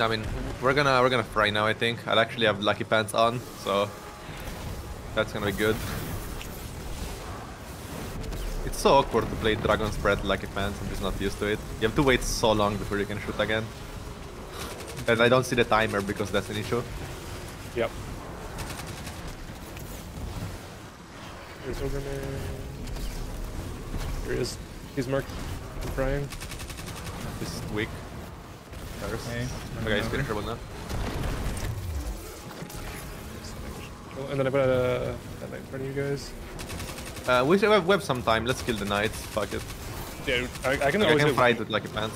I mean, we're gonna we're gonna fry now. I think I'll actually have lucky pants on, so that's gonna be good. It's so awkward to play dragon's breath lucky pants. I'm just not used to it. You have to wait so long before you can shoot again. And I don't see the timer because that's an issue. Yep. Here's Overman. Here he is. He's marked. I'm crying. This is weak. There's- Okay, Okay, he's over. finishable now. And then I put a that knight in front of you guys. Uh, we should have, we have some time. Let's kill the knights. Fuck it. Yeah, I, I can I always can get- fry it with lucky pants.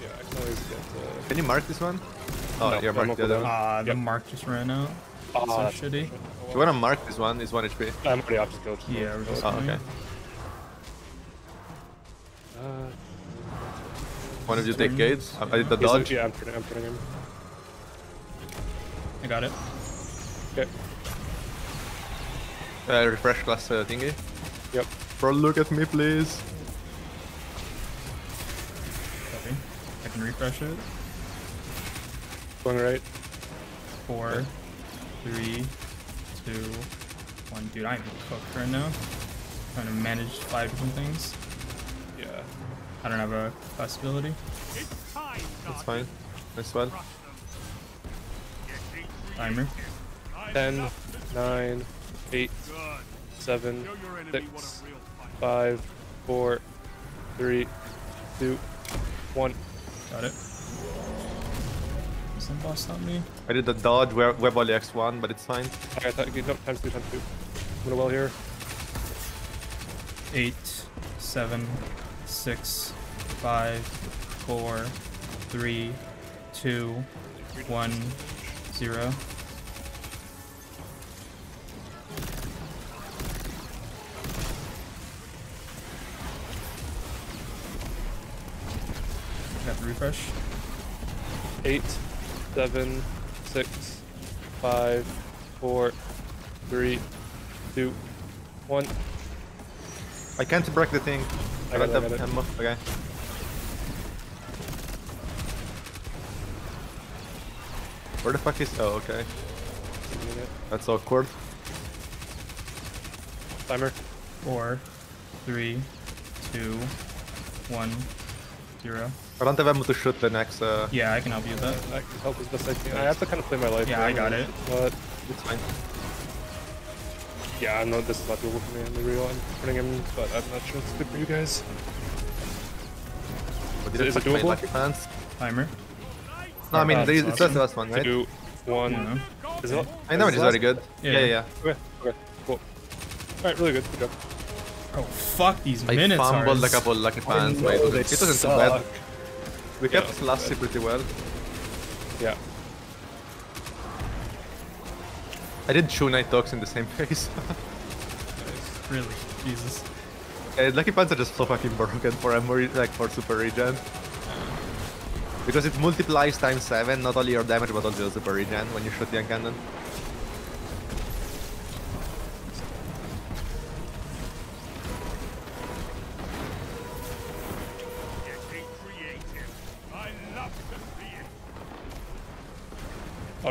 Yeah, I can always get. Uh, Can you mark this one? Oh, No, you're marked up the other one. Ah, the Yep. mark just ran out. ah, so that's- shitty. If you wanna mark this one, it's 1 HP. I'm pretty off. Just go. Just Yeah, we're just Oh, going. okay. One of you take gates. I I did the he's- dodge. Yeah, I'm turning. I'm turning him. I got it. Okay. Uh, refresh class uh, thingy. Yep. Bro, look at me, please. Copy. I can refresh it. Going right. Four, three, two, one. Dude, I'm cooked right now. Trying to manage five different things. Yeah. I don't have a class ability. It's time, That's fine. Nice one. Crush them. Get it Timer. I Ten, nine, eight, seven, Show your enemy what six, a real fight. five, four, three, two, one. Got it. Does the boss on me? I did the dodge, web web volley X1, but it's fine. Okay, th- okay, no, times two, times two. I'm gonna well here. Eight, seven, six, five, four, three, two, one, zero. Got the refresh. Eight, seven, six, five, four, three, two, one. I can't break the thing. I I got don't I have got ammo. Okay. Where the fuck is... Oh, okay. That's awkward. Timer. Four, three, two, one, zero. I don't have ammo to shoot the next... Uh, Yeah, I can help you with that. I can help as best I can. I have to kind of play my life. Yeah, I got it. But it's fine. Yeah, I know this is not doable for me. I'm the real. I'm turning him, but I'm not sure it's good for you guys. What Is did it- is it doable? lucky pants? Timer. No, I mean, Uh, that's it's just the last one, right? Two, one. Yeah. Is it? I know it is is last- very good. Yeah. Yeah, yeah, yeah. Okay. Okay. Cool. All right. Really good. Good job. Oh fuck these I minutes fumbled are a couple lucky pants, know, but it they wasn't, it wasn't too bad. suck. We Yeah. kept Lassie pretty well. Yeah. I did two night Dogs in the same phase. really Jesus. Uh, Lucky Pants are just so fucking broken for re- like for super regen. Because it multiplies times 7, not only your damage but also your super regen when you shoot the cannon.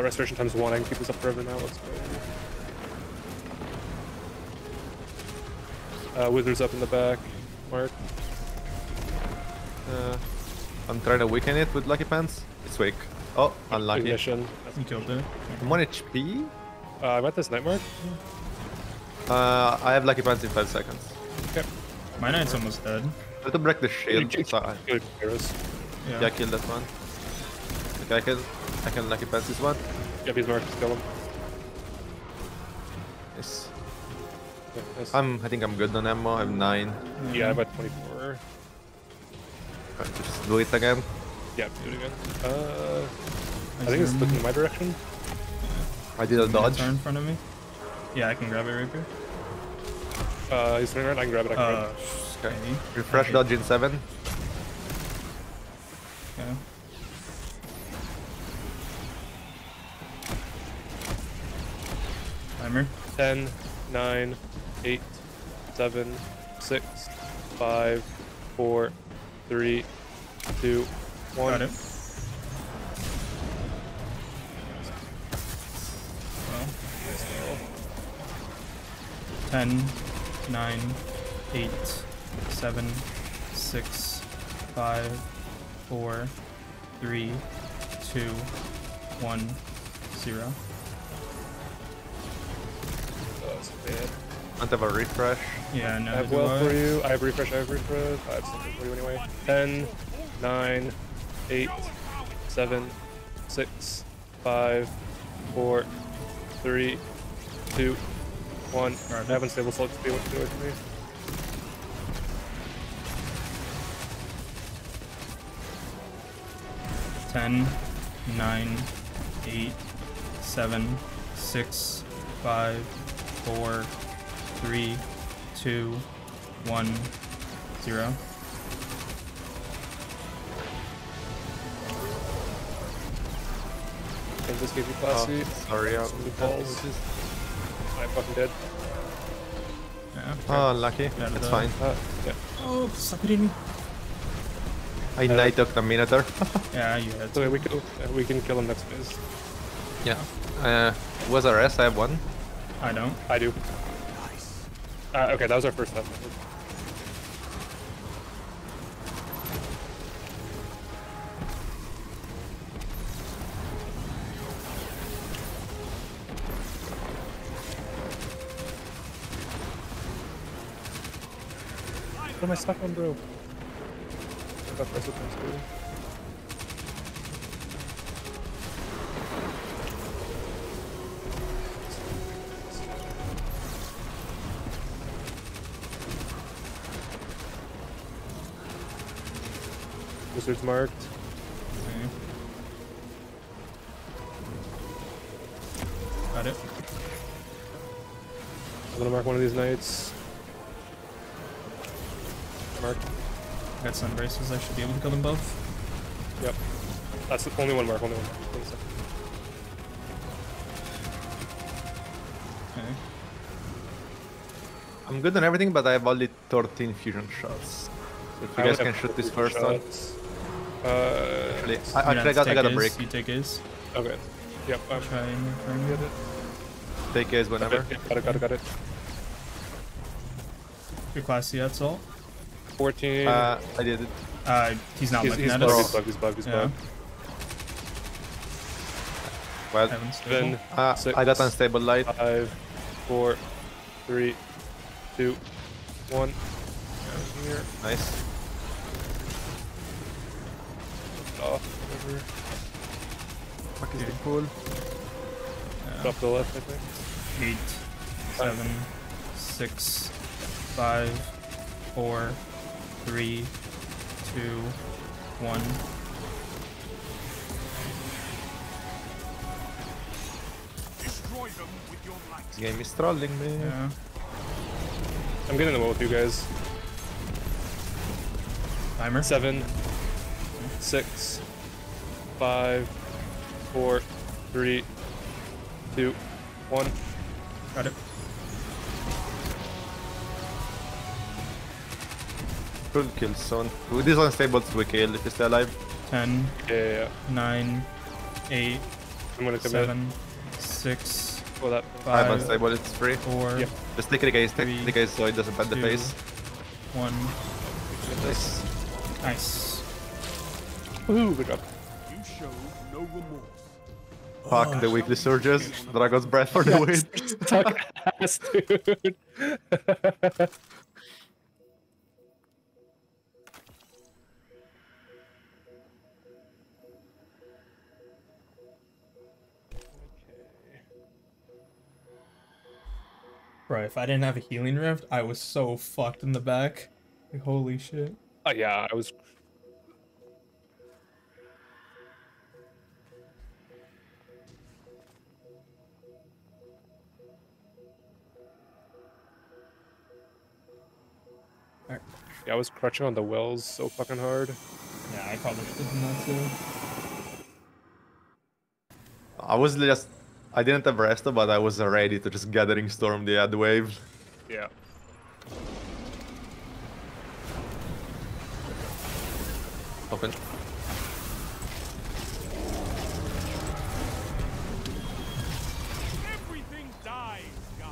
Restoration times one. I can keep this up forever now. Let's go. Uh, Wither's up in the back. Mark. Uh, I'm trying to weaken it with Lucky Pants. It's weak. Oh, unlucky. Ignition. You killed it. I'm 1 HP. Uh, I'm at this night mark. Uh, I have Lucky Pants in 5 seconds. Okay. My knight's almost dead. I have to break the shield. So I, Good heroes. Yeah. yeah, kill that one. Okay, I can, I can Lucky Pants this one. Yep, he's marked. Just kill him. Yes. Yeah, nice. I'm, I think I'm good on ammo. I have 9. yeah, I'm at 24. Alright, just do it again. Yeah, do it again. Uh, I think it's looking in my direction. I did a dodge. Turn in front of me. Yeah, I can grab it right here. Uh, he's turning around. I can grab it. I can Uh, grab it. okay. Refresh dodge in 7. Okay. Timer. 10, 9, 8, 7, 6, 5, 4, 3, 2, 1. Got it. Well, Ten, nine, eight, seven, six, five, four, three, two, one, zero. Bad. Don't have a refresh. Yeah, no. I have do well for you. I have refresh. I have refresh. I have something for you anyway. 10, 9, 8, 7, 6, 5, 4, 3, 2, 1. Right. I have unstable slow to be able to do it for me. Ten, nine, eight, seven, six, five, four, three, two, one, zero. And this gave you Oh, classy. sorry. uh, Some balls. I'm fucking dead. Yeah. Oh, lucky. Yeah, It's the- fine. Uh, yeah. Oh, suck it in. I night took the Minotaur. Yeah, you had So to. yeah, we can uh, we can kill him next phase. yeah. Uh, was a rest? I have one. I don't. I do. Uh, okay, that was our first step. What am I stuck on, bro? I got press with things too. Wizard's marked. Okay. Got it. I'm gonna mark one of these knights. Mark. Got Sunbracers. I should be able to kill them both. Yep. That's the only one mark, only one mark. One second. Okay. I'm good on everything, but I have only 13 fusion shots. So if you I guys can shoot this 14 first one. Shots. Uh, Actually, I, You I got, I got a break. You take his. okay. Yep, I'm Try and confirm get it. Take case whenever. Okay, got it, got it, got it. Your classy assault. 14. Uh, I did it. Uh, he's not he's, looking he's at bugged, us. he's bugged, he's bugged, he's Yeah. bugged. Well, Then, uh, six, I got unstable light. five, four, three, two, one. Here. Nice. Off. Whatever. Fuck is Okay. the pool? Yeah. Drop the left, I think. Eight, seven, six, five, four, three, two, one. Destroy them with your light. This game is trolling me. Yeah. I'm getting the wall with you guys. Timer. Seven, six, five, four, three, two, one. Got it. Full kill soon. With this unstable, we kill if he's still alive. Ten, Yeah, yeah, yeah. nine, eight, I'm gonna commit. seven, six, For that. I have Five. unstable, it's free. four, Yep. Just take the case, take Three, the case so it doesn't bend the two, face. one. Nice. Nice. Woohoo, good job. You show no remorse. Fuck the weekly surges. Dragon's breath for the win. Suck ass, dude. Bro, if I didn't have a healing rift, I was so fucked in the back. Like, holy shit. Uh, yeah, I was. Yeah, I was crutching on the wells so fucking hard. Yeah, I probably should have done that too. I was just. I didn't have resto, but I was ready to just gathering storm the ad wave. Yeah. Open. Everything dies, guys.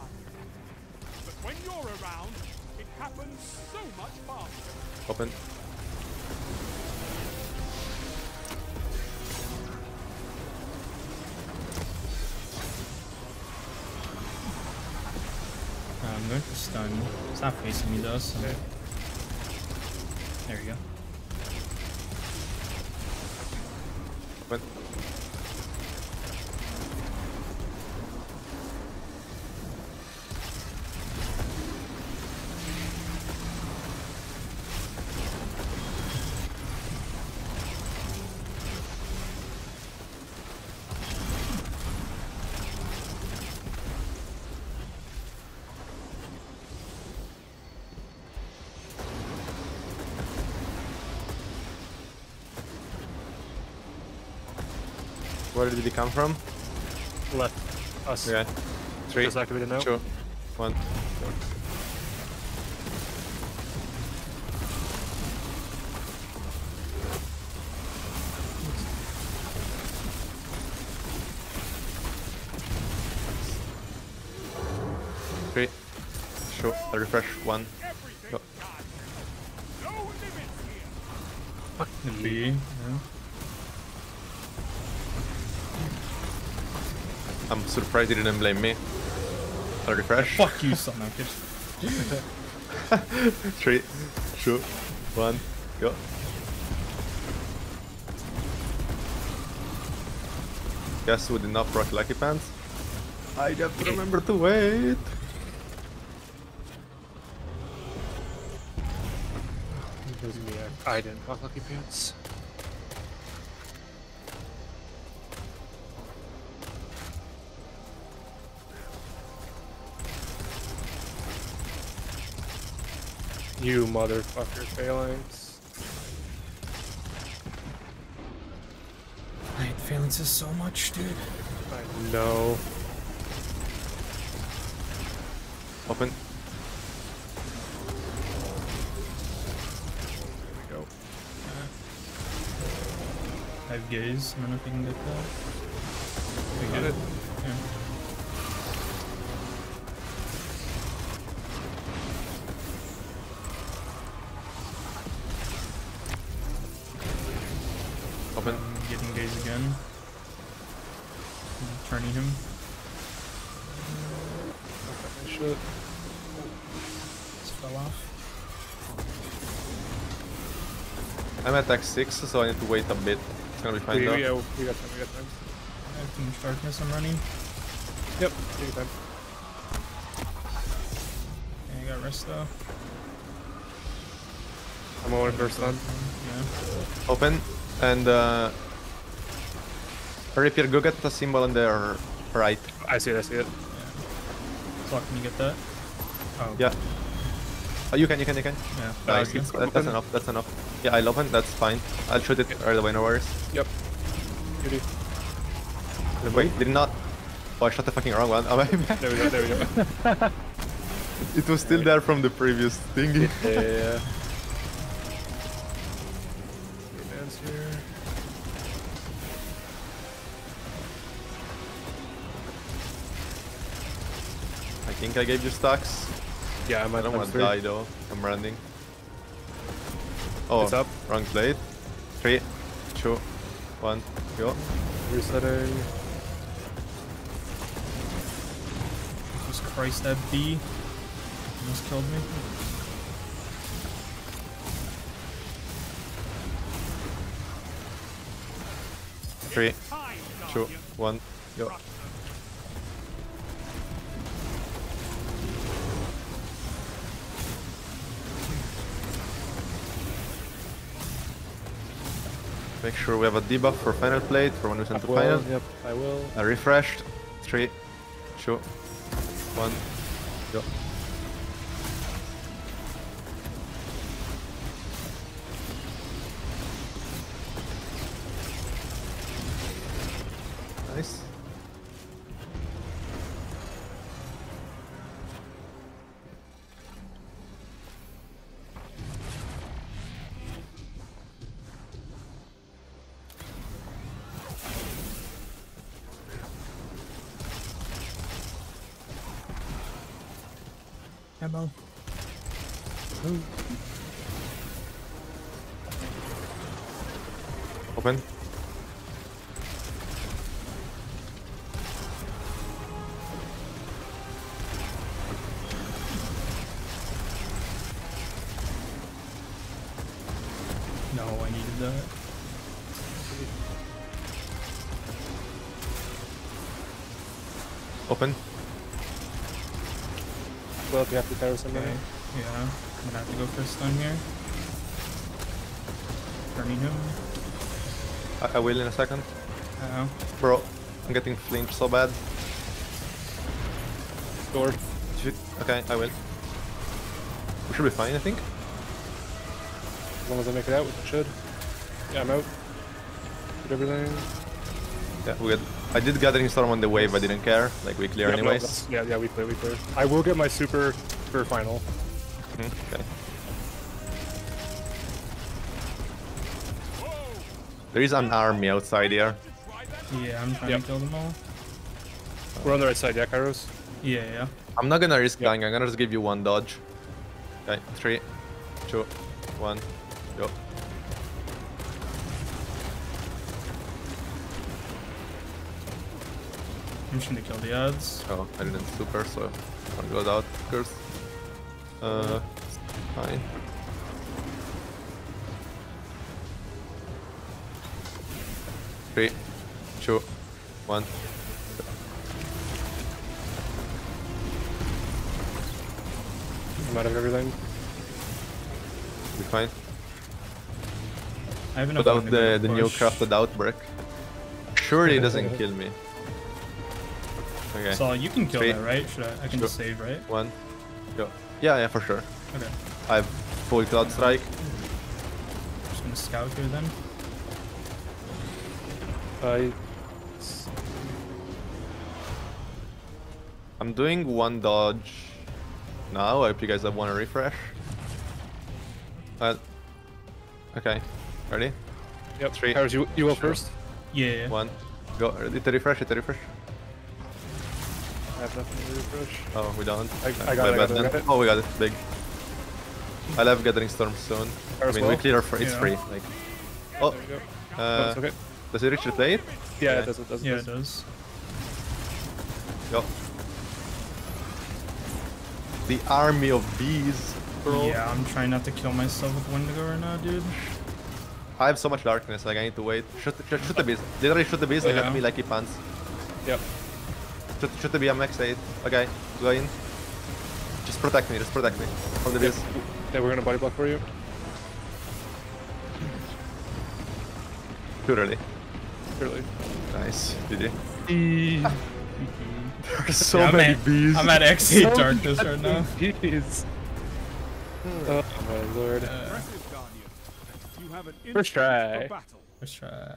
But when you're around, it happens so much faster. Open. I'm going to stun. Not facing me though, so. Okay. There we go. Where did he come from? Left. Us. Okay. Three, Just activated now. two, one. Surprised he didn't blame me. I refresh. Fuck you, son of a bitch. Three, two, one, go. Guess we did not rock lucky pants. I have to remember to wait. Gives me a I didn't rock lucky pants. You motherfucker, phalanx. I hate phalanxes so much, dude. I know. Open. There we go. I have gaze. I don't know if you can get that. We Got get it. Open. I'm getting gaze again. Turning him. I should. Just fell off. I'm at X6, so I need to wait a bit. It's gonna be fine We, though. we, yeah, we got time, we got time. I have too much darkness. I'm running. Yep, take your time. Okay, I got resto. I'm on first on. Yeah. Open. And uh... Repair, go get the symbol on the right. I see it, I see it. Clock, can you get that? Oh. Yeah. Oh, you can, you can, you can. Yeah. Nice, Nice. that- that's enough, that's enough. Yeah, I'll open, that's fine. I'll shoot it right away, no worries. Yep. Beauty. Wait, did not... Oh, I shot the fucking wrong one. Oh, my. There we go, there we go. It was still there from the previous thingy. yeah. Advance think I gave you stacks. Yeah, I'm I don't want to die though. I'm running. Oh, It's up. wrong blade. Three, two, one, go. Resetting. Jesus Christ, that bee almost killed me. Three, Time, two, Guardian. one, go. Make sure we have a debuff for final plate for when we send to final. yep, I will. A refreshed. Three, two, one, go. No, I needed that. Open. Well, if you have to carry something. Okay. Yeah. I'm gonna have to go first a stun here. Turning him. I, I will in a second. Uh Bro, I'm getting flinched so bad. Door. Shit. Okay, I will. We should be fine, I think. As long as I make it out, which I should. Yeah, I'm out. Did everything. Yeah, we good. I did gathering storm on the wave, I didn't care. Like we clear Yeah, anyways. that's- yeah, yeah, we clear, we clear. I will get my super for final. Mhm, Okay. There is an army outside here. Yeah, I'm trying Yep. to kill them all. We're on the right side, yeah, Kyros? Yeah, yeah. I'm not gonna risk Yep. dying, I'm gonna just give you one dodge. Okay, three, two, one, go. I'm just gonna kill the odds. Oh, I didn't super, so one goes out, of course. Uh, it's fine. Three, two, one. I'm out of everything. Be fine. I have enough Without the, the new crafted outbreak. Surely it doesn't kill me. Okay, So you can kill Three. that, right? Should I? I can just Sure. save, right? one, go. Yeah, yeah, for sure. Okay. I have full cloud strike. Just gonna scout here then. I. I'm doing one dodge now. I hope you guys have one refresh. Uh, okay, ready? Yep. Three. Kyros, you, you go Sure. first. Yeah. One, go. Hit the refresh, hit the refresh. I have nothing to refresh. Oh, we don't. I- I got it, I got it, I got it. Oh, we got it. Big. I'll have Gathering Storm soon. I As mean, we clear for it's Yeah. free. Like, oh, There you go. No, uh, it's okay. does it reach the plate? Yeah, yeah. it does, it does, it Yeah, does. it does. Go. The army of bees, bro. Yeah, I'm trying not to kill myself with Wendigo right now, dude. I have so much darkness, like I need to wait. Shoot, shoot, shoot the bees. Literally shoot the bees, like Yeah. at me like he pants. Yep. Shoot, shoot the I'm max 8. Okay, go in. Just protect me, just protect me. From the bees. Yeah, we're gonna body block for you. Too early. Surely. Nice. GG. E- There's so Yeah, many at, bees. I'm at X8 darkness right now. Jeez. Oh my lord. Uh, Impressive, Guardian. You have an First try. for battle. let's try.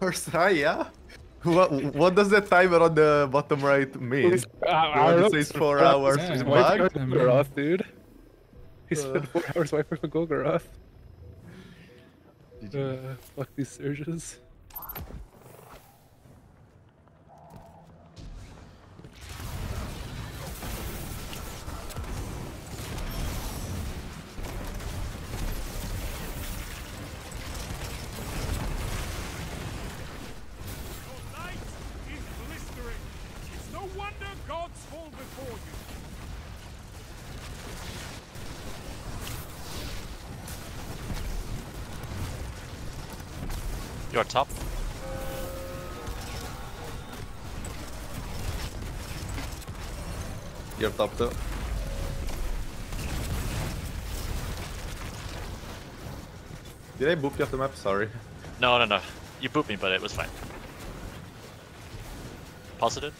First try, yeah? What, what does that timer on the bottom right mean? I, I You don't want know. to say it's 4 hours Yeah, is it's Why bug? for Golgoroth, dude? He Uh. spent four hours wiping for Golgoroth. Uh, fuck these surges. Before you. You're top. You're top two. Did I boop you off the map? Sorry. No, no, no. You booped me, but it was fine. Positive?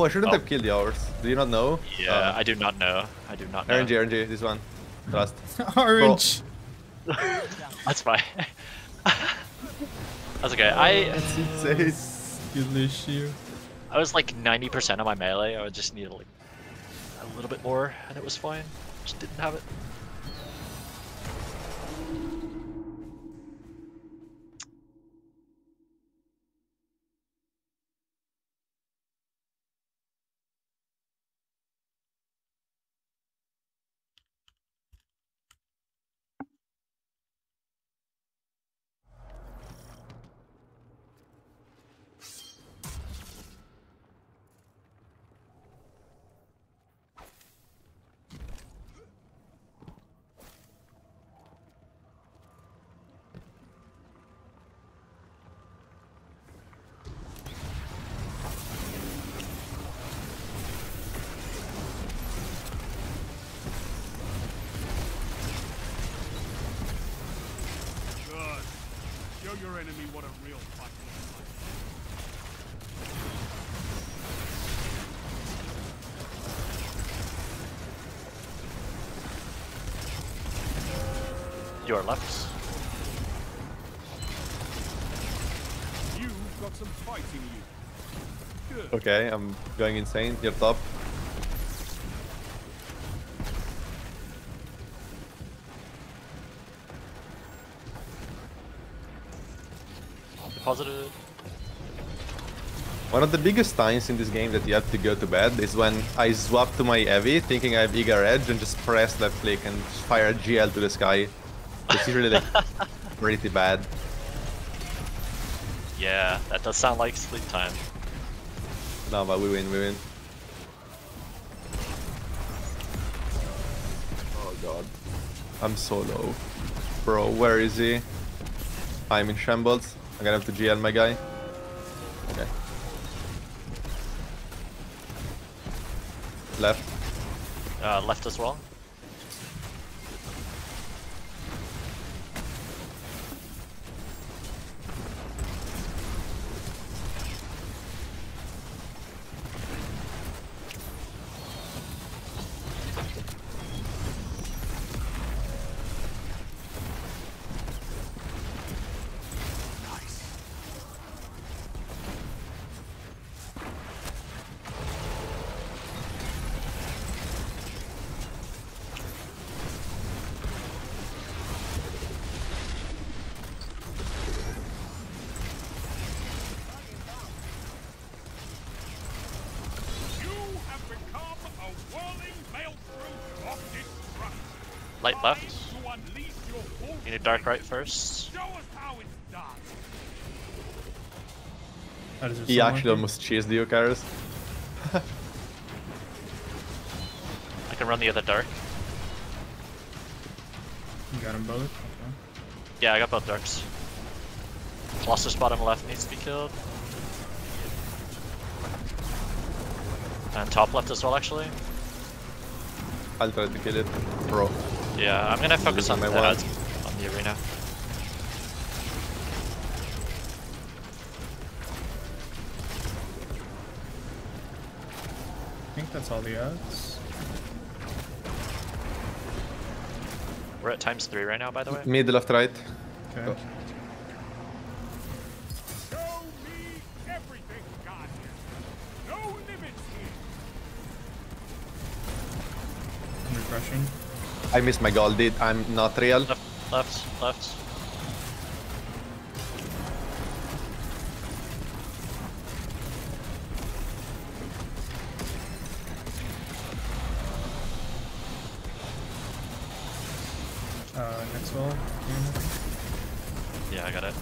Oh, I shouldn't Oh. have killed yours. Do you not know? Yeah, Uh, I do not know. I do not know. RNG, RNG, this one. Trust. Orange. That's fine. That's okay. I That's Say- Delicious. I was like 90% of my melee. I would just need like a little bit more, and it was fine. Just didn't have it. You are left. You've got some fight in you. Good. Okay, I'm going insane. You're top. Deposited. One of the biggest times in this game that you have to go to bed is when I swap to my Evi, thinking I have Eager Edge, and just press left click and fire GL to the sky. It's usually like pretty bad. Yeah, that does sound like sleep time. No, but we win, we win. Oh god. I'm so low. Bro, where is he? I'm in shambles. I'm gonna have to GL my guy. Okay. Left. Uh, left as well. Light left. To unleash You need dark right first. Show us how it's done. That is just He actually almost cheesed the Karis. I can run the other dark. You got them both? Okay. Yeah, I got both darks. Colossus bottom left needs to be killed. And top left as well, actually. I'll try to kill it. Bro. Yeah, I'm gonna focus on my the, uh, on the arena. I think that's all the ads. We're at times three right now, by the way. Mid, left, right. Okay. Go. I missed my goal, dude. I'm not real. Left, left, left. Uh, next wall. Yeah, I got it.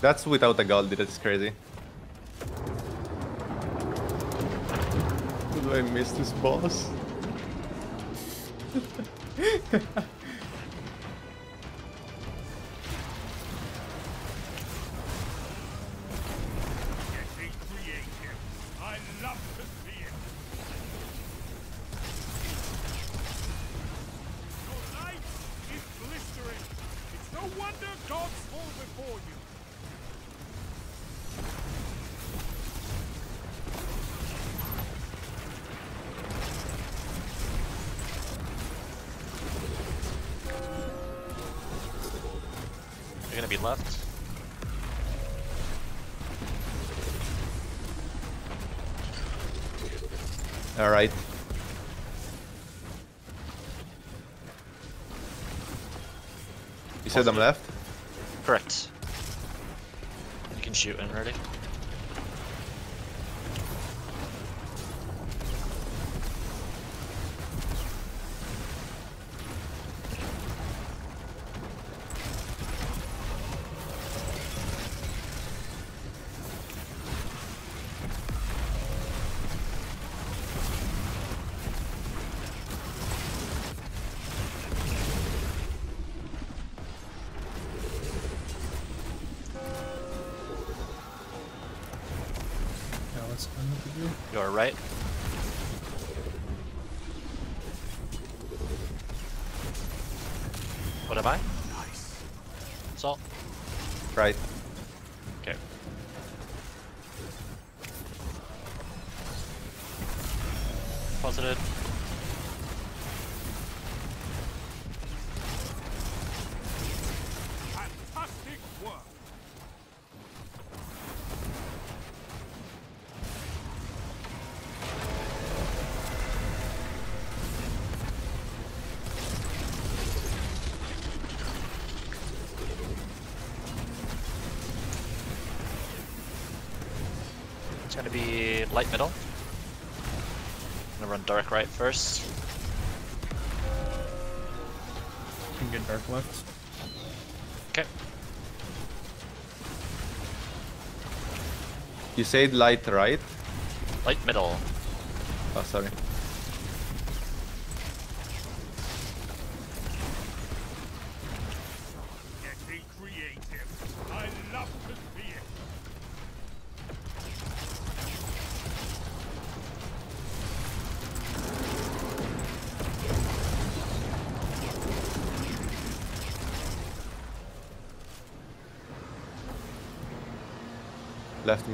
That's without a gold, dude. That's crazy. How do I miss this boss? You said I'm left. Correct. You can shoot in ready. You're right. Light middle. I'm gonna run dark right first. Can get dark left. Okay. You said light right. Light middle. Oh, sorry.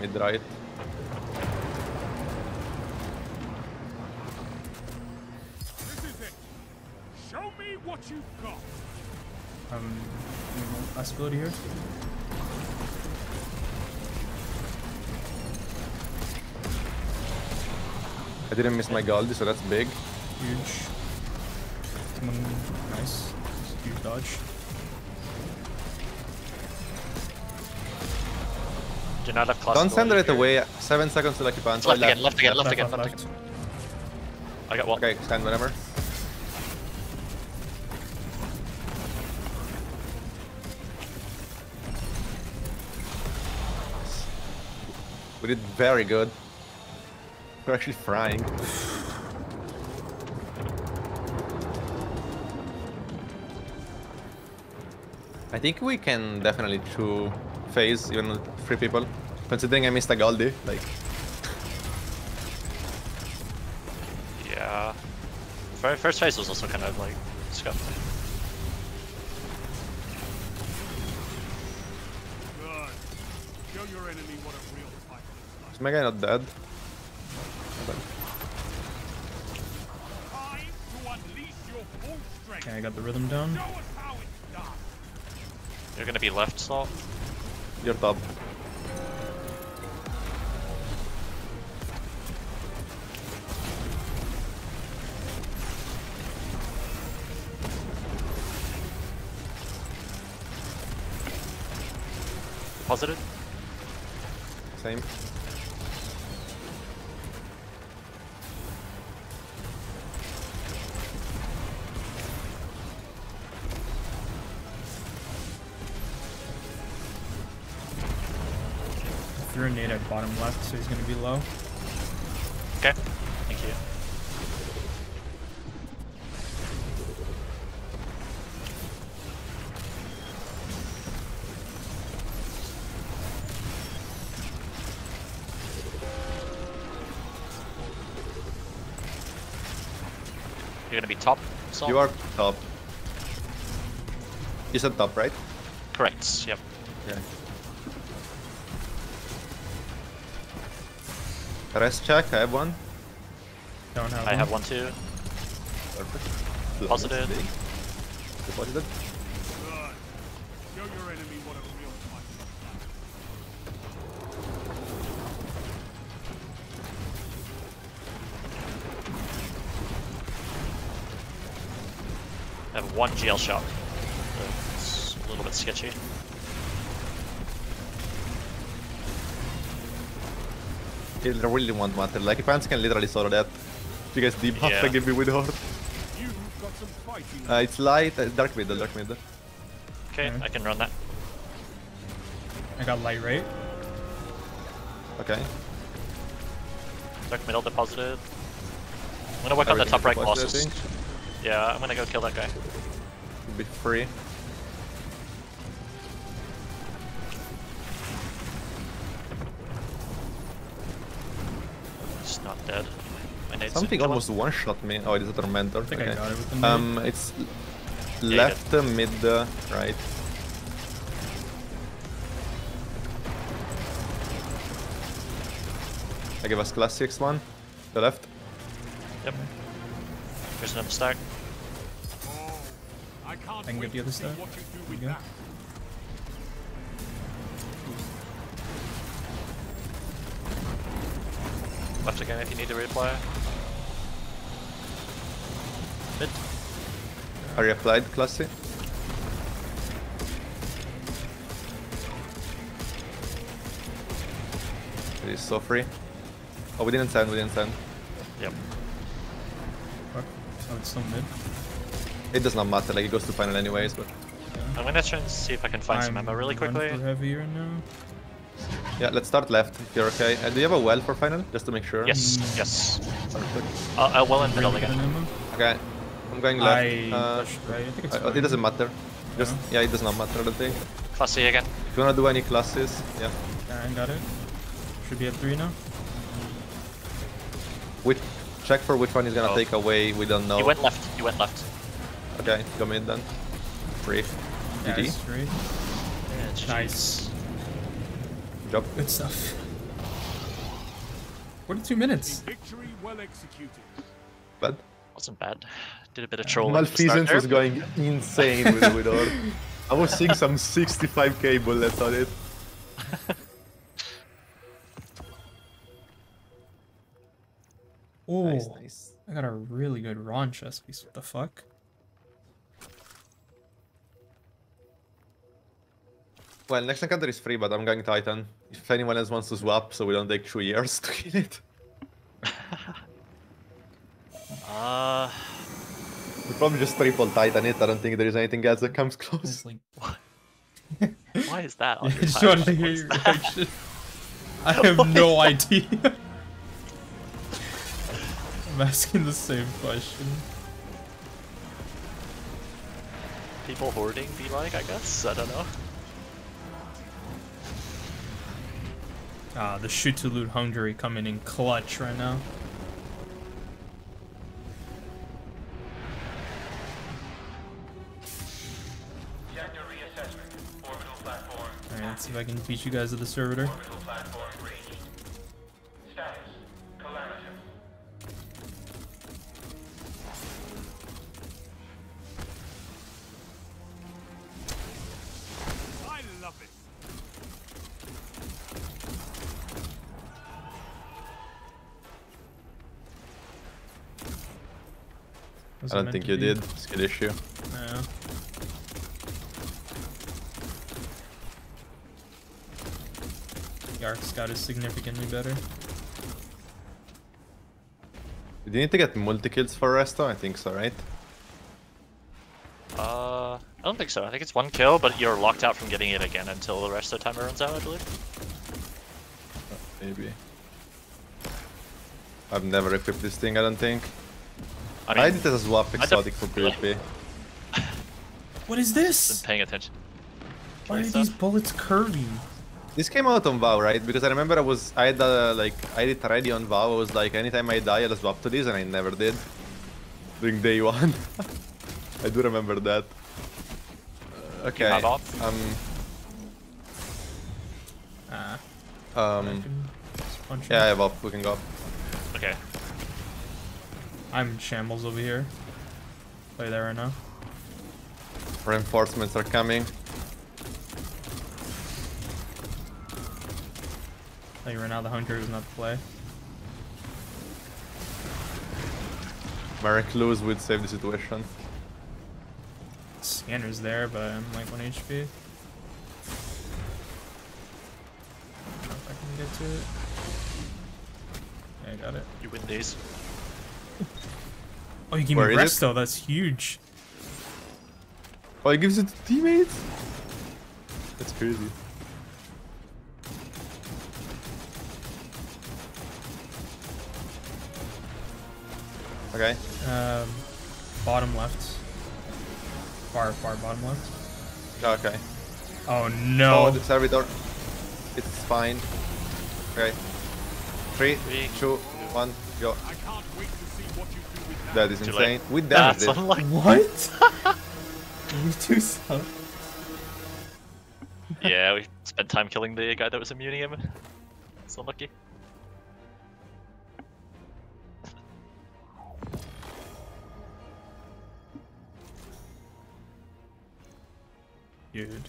Mid, right. This is it. Show me what you've got. Um, last ability here. I didn't miss my Galdi, so that's big. Huge. Nice. Huge dodge. Do not have classical. Don't send it away. Seven seconds to Lucky Pants. Left I again, left again, left again, left left. again. I got one. Okay, stand whenever. We did very good. We're actually frying. I think we can definitely two phase even with three people. Considering I missed a Galdi, like Yeah. Fir- First phase was also kind of like scuffed. Good. Show your enemy what a real fighter is my guy not dead? Time to unleash your full strength. Okay, I got the rhythm down. Show us how it's done. You're gonna be left, Salt. You're top. Positive. Same. Threw a nade at bottom left, so he's gonna be low. Okay. Be top. So You are top. You said top, right? correct. Yep. Yeah. Rest check, I have one. Don't have I one. have one too. Perfect. Positive. Deposited. One GL shot. It's a little bit sketchy. It really won't matter. Like, Pants can literally solo that. If you guys debuff, Yeah. I give me with Horde. You've got some fighting. Uh, it's light, uh, dark middle, dark middle. Okay, Okay. I can run that. I got light right. Okay. Dark middle deposited. I'm gonna work on the top right deposited, I colossus. Yeah, I'm gonna go kill that guy. Should be free. It's not dead. My Something kill him. almost one-shot me. Oh, it is a Tormentor. I think okay. I got it with the. Um, it's l- you left, uh, mid, uh, right. I give us classics one. The left. Yep. There's another stack. I can't I can wait get the other to see side. what you do with There you go. Left again if you need to reapply. Mid. Are you applied, classy? It is so free. Oh, we didn't send, we didn't send. Yep. Fuck. Oh, it's still mid. It does not matter, like it goes to final anyways, but I'm gonna try and see if I can find some I'm ammo really run quickly. For heavy right now. yeah, let's start left if you're okay. Uh, do you have a well for final? Just to make sure. Yes, yes. Perfect. Uh, uh, well in middle again. Okay, I'm going left. I uh, pushed right. I think it's uh, it doesn't matter. Just yeah, it does not matter. I don't think. Classy again. If you wanna do any classes, yeah. Yeah, I got it. Should be at three now. Which check for which one is gonna Oh. take away. We don't know. He went left. He went left. Okay, go mid then. Free. Yeah, GG. it's three. Yeah, GG. Nice. Job. Good stuff. 42 minutes. Victory well executed. Bad. Wasn't bad. Did a bit of trolling. at the start Malfeasance was going insane with with Orb. I was seeing some 65k bullets on it. Oh, Nice, nice. I got a really good Ron chest piece. What the fuck? Well, next encounter is free, but I'm going Titan. If anyone else wants to swap, so we don't take two years to kill it. Uh, We'll probably just triple Titan it. I don't think there is anything else that comes It's close. like, why is that on I your just wanted to timeline? hear your that? reaction. I have no idea. I'm asking the same question. People hoarding be like, I guess? I don't know. Ah, the shoot to loot Hung Jury coming in clutch right now. Sector reassessment. Orbital platform. Alright, let's see if I can beat you guys to the servitor. I it don't meant think you be? did. Skill issue. Yeah. The Arc Scout is significantly better. Did you need to get multi kills for Resto? I think so, right? Uh, I don't think so. I think it's one kill, but you're locked out from getting it again until the rest of the timer runs out, I believe. Maybe. I've never equipped this thing, I don't think. I I, mean, did it as a swap def- exotic for PvP. What is this? been this? paying attention. Why are these bullets curving? This came out on WoW, right? Because I remember I was I had uh, like I had it ready on WoW. I was like, anytime I die, I'll swap to this, and I never did. during day one. I do remember that. Uh, okay. have? Um. Ah, Um. I can just punch Yeah, I have up. We can go up. Okay. I'm in shambles over here. Play there right now. Reinforcements are coming. I Like right now, the hunter is not the play. My recluse would save the situation. Scanner's there, but I'm like 1 HP. I don't know if I can get to it. Yeah, I got it. You win these. Oh, you gave Where me is it? rest though. That's huge. Oh, he gives it to teammates? That's crazy. Okay. Um, bottom left. Far, far bottom left. Okay. Oh no. Oh, no! the servitor. It's fine. Okay. Three, Three, two, one, go. That. That is Too insane. late. We damaged That's it. unlucky. what? you too slow. yeah, we spent time killing the guy that was immuning him. It's unlucky. Dude.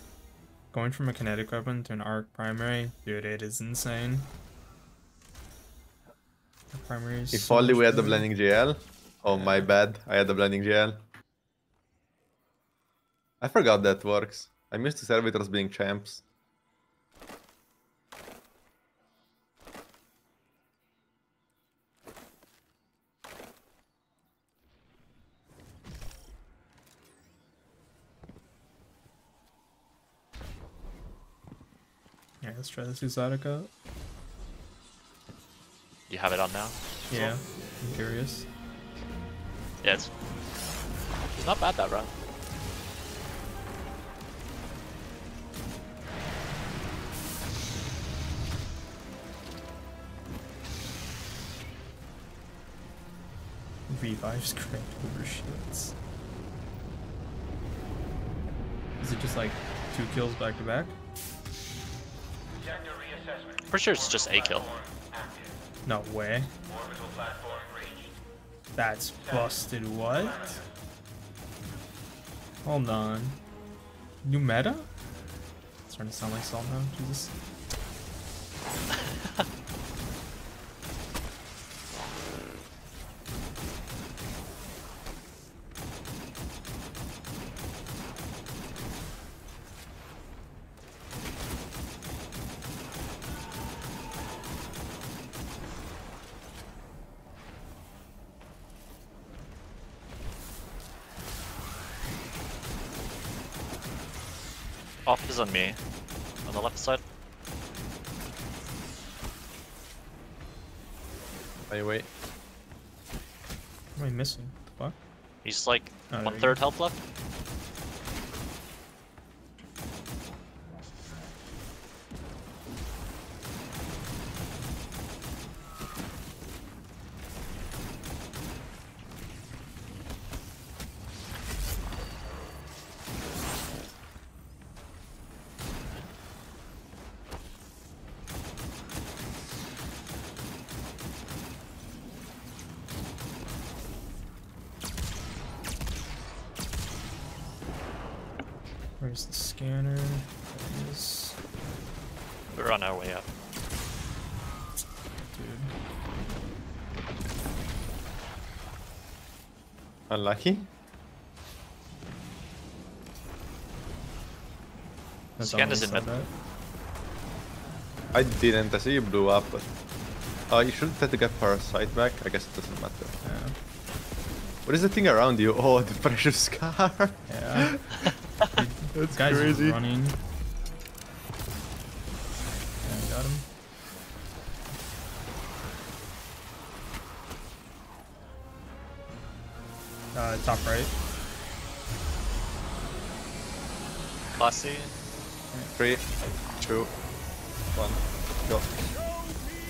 Going from a kinetic weapon to an arc primary, dude, it is insane. The primary is If so only we had the blending GL. Oh, my bad. I had the blending GL. I forgot that works. I'm used to servitors being champs. Yeah, let's try this Exotica. You have it on now? Yeah, I'm curious. Yeah, it's, it's not bad that run. Revives correct over shields. Is it just like two kills back to back? Sector reassessment. Pretty sure it's just a kill. Platform active. No way. That's busted. What? Hold on. New meta? It's starting to sound like Salt now. Jesus. on me. On the left side. Wait, What am I missing? The fuck? He's like Oh, there one you third go. health left. Where's the scanner? There it is. We're on our way up. Dude. unlucky. That's Scan all is I in mid. I didn't. I see you blew up. But... Oh, you should try to get Parasite back. I guess it doesn't matter. Yeah. What is the thing around you? Oh, the precious scar. Yeah. That's Guys crazy. running. Yeah, I got him. Uh, top right. Classy. Three, two, one, go. Show me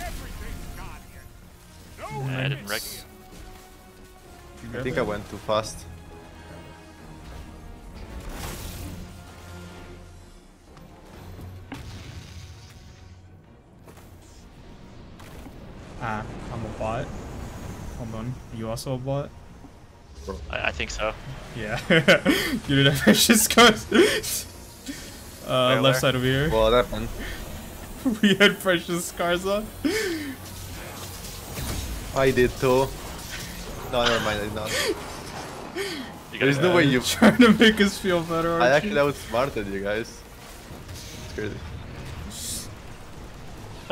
everything, Guardian. No I didn't limits. rig. you I think? I went too fast. You also a bot? I, I think so. Yeah. you did have precious scars. uh, Where, left where? side over here. What happened? we had precious scars on. I did too. No, never mind. I did not. You There's gotta- no way you. Trying to make us feel better. I aren't actually you? outsmarted you guys. It's crazy.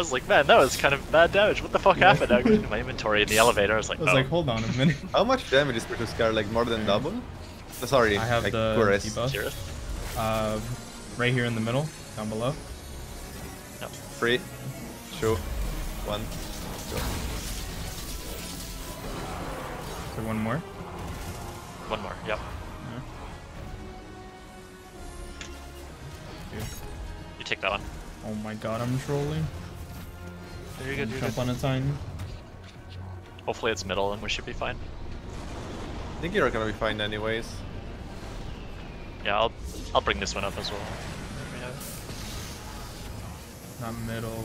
I was like, man, that was kind of bad damage. What the fuck happened? I got into my inventory in the elevator. I was like, I was oh. like, hold on a minute. How much damage is Precious Scar? Like more than double? No, sorry, I have like the Chorus. debuff. Serious? Uh, right here in the middle, down below. Three, two, one, go. So one more. One more. Yep. Dude. You take that one. Oh my god, I'm trolling. There you go. Jump on a sign. Hopefully it's middle and we should be fine. I think you're gonna be fine anyways. Yeah, I'll I'll bring this one up as well. Yeah. Not middle.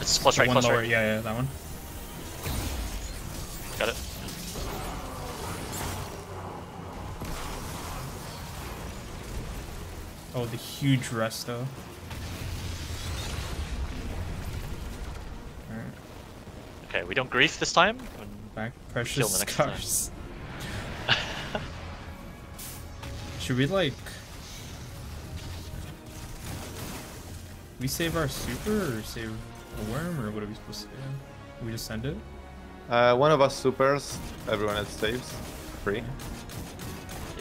It's plus The right, one plus lower. right. Yeah, yeah, that one. Got it. Oh, the huge resto. Alright, Okay, we don't grief this time. back. Kill Precious the next time. scars. Should we like... We save our super or save the worm or what are we supposed to do? We just send it? Uh, one of us supers, everyone else saves. Free.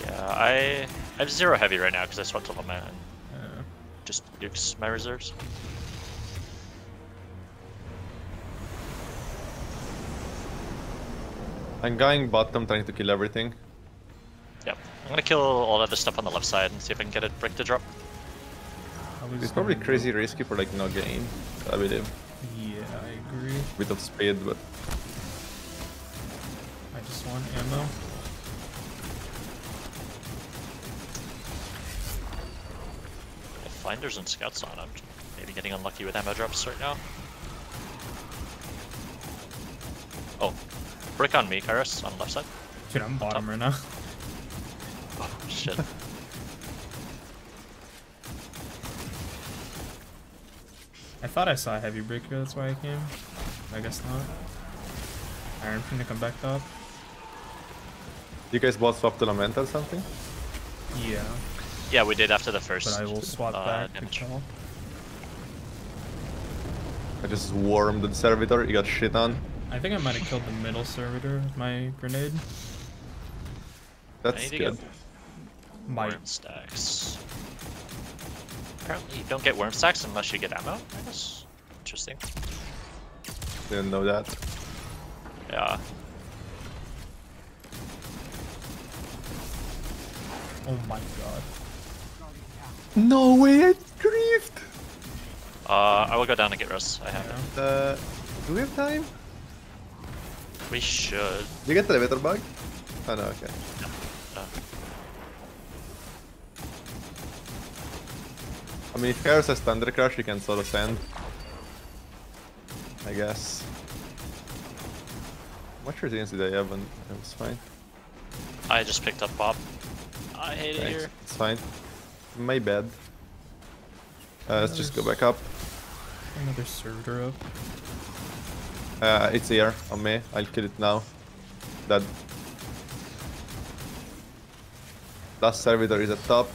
Yeah, I I have zero heavy right now because I swapped to Lament and Uh, just use my reserves. I'm going bottom trying to kill everything. Yep. I'm gonna kill all of the stuff on the left side and see if I can get a brick to drop. It's probably crazy risky for like no gain, I believe. Yeah, I agree. Bit of speed, but I just want ammo. If finders and scouts on, I'm maybe getting unlucky with ammo drops right now. Oh, brick on me, Kyros, on the left side. Dude, I'm bottom right now. Oh, shit. I thought I saw a heavy brick here, that's why I came. I guess not. Iron finna come back up. you guys both swap the lament or something? Yeah, yeah, we did after the first. but I will swap uh, back damage. kill. I just wormed the servitor, he got shit on. I think I might have killed the middle servitor with my grenade. That's good. get Might. worm stacks. Apparently, you don't get worm stacks unless you get ammo. I guess. Interesting. Didn't know that. Yeah. Oh my god. No way, I griefed! Uh, I will go down and get Russ. I have it. Uh, do we have time? We should. Did you get the elevator bug? Oh no, okay. Uh, I mean, if Kyros has Thundercrash, you can solo send. I guess. How much resilience did I have? And it was fine. I just picked up Bob. I hate it here. It's fine. My bad. Uh, let's just go back up. Another server up. Uh, it's here on me. I'll kill it now. Dead. Last servitor is at top.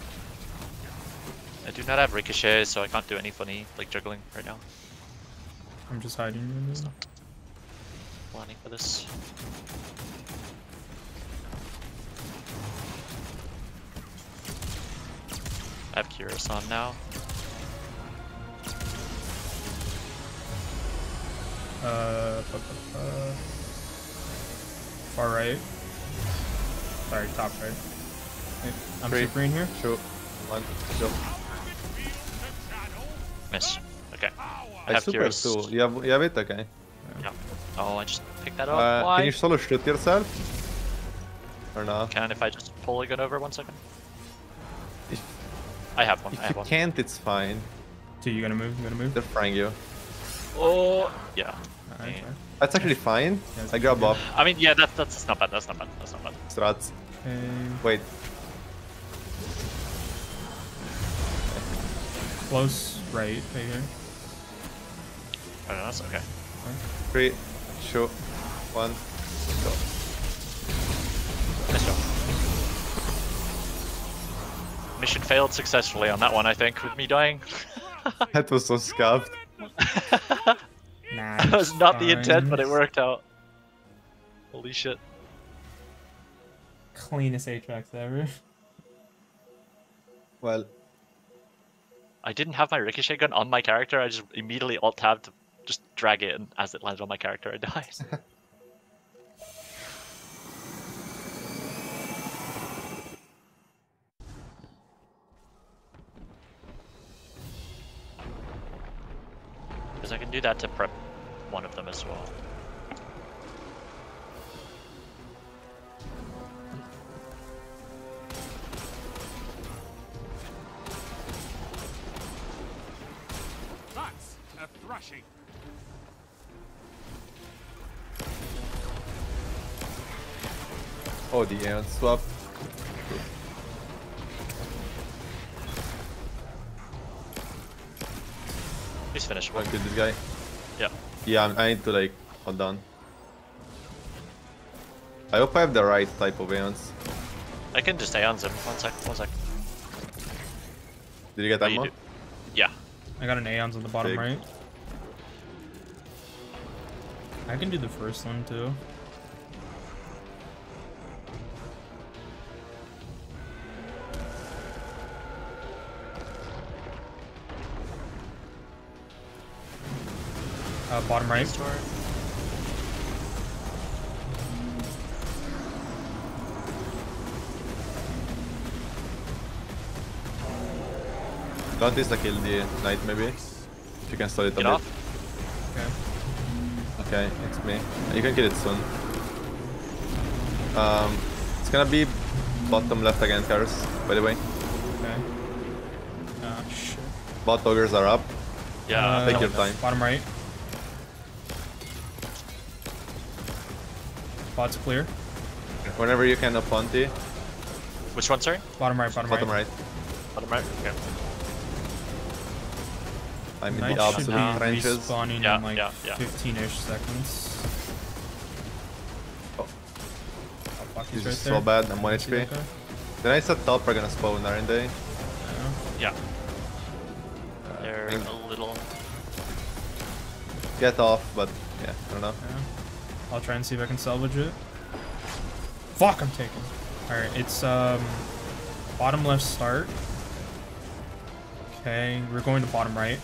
I do not have ricochet, so I can't do any funny like juggling right now. I'm just hiding in this. Planning for this. I have Cuirass on now. Uh, bu- bu- bu- far right. Sorry, top right. Hey, I'm Three. super in here. Two, one, go. Miss. Okay. I have super Cuirass. too. You have, you have it? Okay. Yeah. Oh, I just picked that up. Uh, Why? can you solo shoot yourself? Or not? Can if I just pull a gun over one second? If, I have one. I if have you one. can't, it's fine. Two, you gonna move? You gonna move? They're frying you. Oh, yeah. Alright, Yeah. That's actually fine. Yeah, I grab good. up. I mean, yeah, that, that's not bad. That's not bad. That's not bad. Strats. Okay. Wait. Close right, right here. Oh, I don't know. That's okay. Three, two, one, go. Nice job. Mission failed successfully on that one, I think, with me dying. That was so scuffed. Nah. that was not the intent, but it worked out. Holy shit. Cleanest Atraks ever. Well, I didn't have my ricochet gun on my character. I just immediately alt tabbed to just drag it, and as it landed on my character, I died. Because I can do that to prep one of them as well. That's a thrashing. oh, the Aeon swap. Please finish Wanna one. kill this guy? Yeah. Yeah, I'm- need to like hold on. I hope I have the right type of Aeons. I can just Aeons him. One sec, one sec. Did you get oh, that one? Yeah. I got an Aeons on the bottom Big. right. I can do the first one too. Uh, bottom right. Store. Got this to kill the knight maybe. If you can stall it a Get bit. off. Okay. Okay, it's me. You can kill it soon. Um, it's gonna be bottom left again, Karis, by the way. Okay. Ah, shit. Bot ogres are up. Yeah. Uh, Take your time. Bottom right. Bot's clear. Whenever you can, Aponti. Which one, sorry? Bottom right, bottom, Bottom right. right. Bottom right? Okay. I'm in Knight the should be trenches. respawning Yeah, in like yeah, yeah. 15-ish seconds. Oh. Oh, fuck, he's This right is there. so bad, I'm 1 See HP. that guy? The knights at top are gonna spawn, aren't they? Yeah. Yeah. Uh, They're and a little. Get off, but yeah, I don't know. Yeah. I'll try and see if I can salvage it. Fuck, I'm taking. Alright, it's um bottom left start. Okay, we're going to bottom right.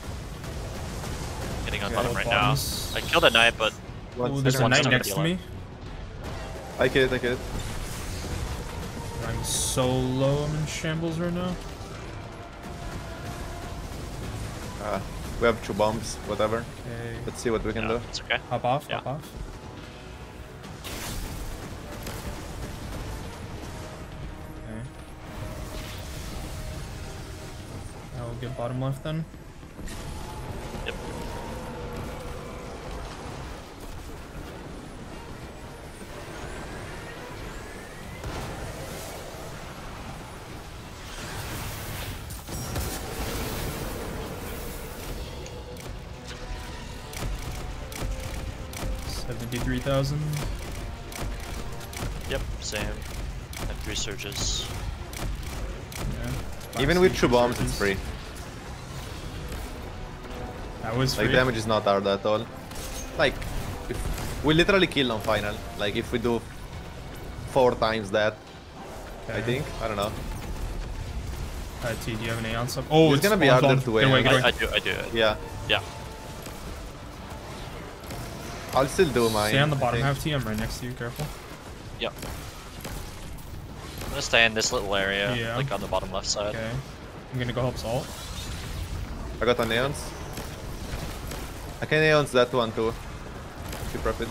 Getting on Okay, bottom both right now. I killed a knight, but One Oh, there's a second. Knight next gonna me. I kill it, I kill it. I'm so low, I'm in shambles right now. Uh, we have two bombs, whatever. Okay. Let's see what we can yeah, do. it's okay. Hop off, Yeah. hop off. Bottom left then. Yep. Seventy-three thousand. Yep, same. And three surges. Yeah. Even with two bombs, surges. it's free. That was Like free. damage is not hard at all. Like, if we literally kill on final. Like if we do four times that, I think. I don't know. Uh, T, do you have any answer? Oh, It's it's gonna be spawned, harder spawned. to Get away, aim. get away. I, I do, I do. Yeah, Yeah. I'll still do mine. Stay on the I bottom think. half, T. I'm right next to you. Careful. Yep. I'm gonna stay in this little area, Yeah. like on the bottom left side. Okay. I'm gonna go help Salt. I got the Aeons. I can Aeons that one too. Keep rapid.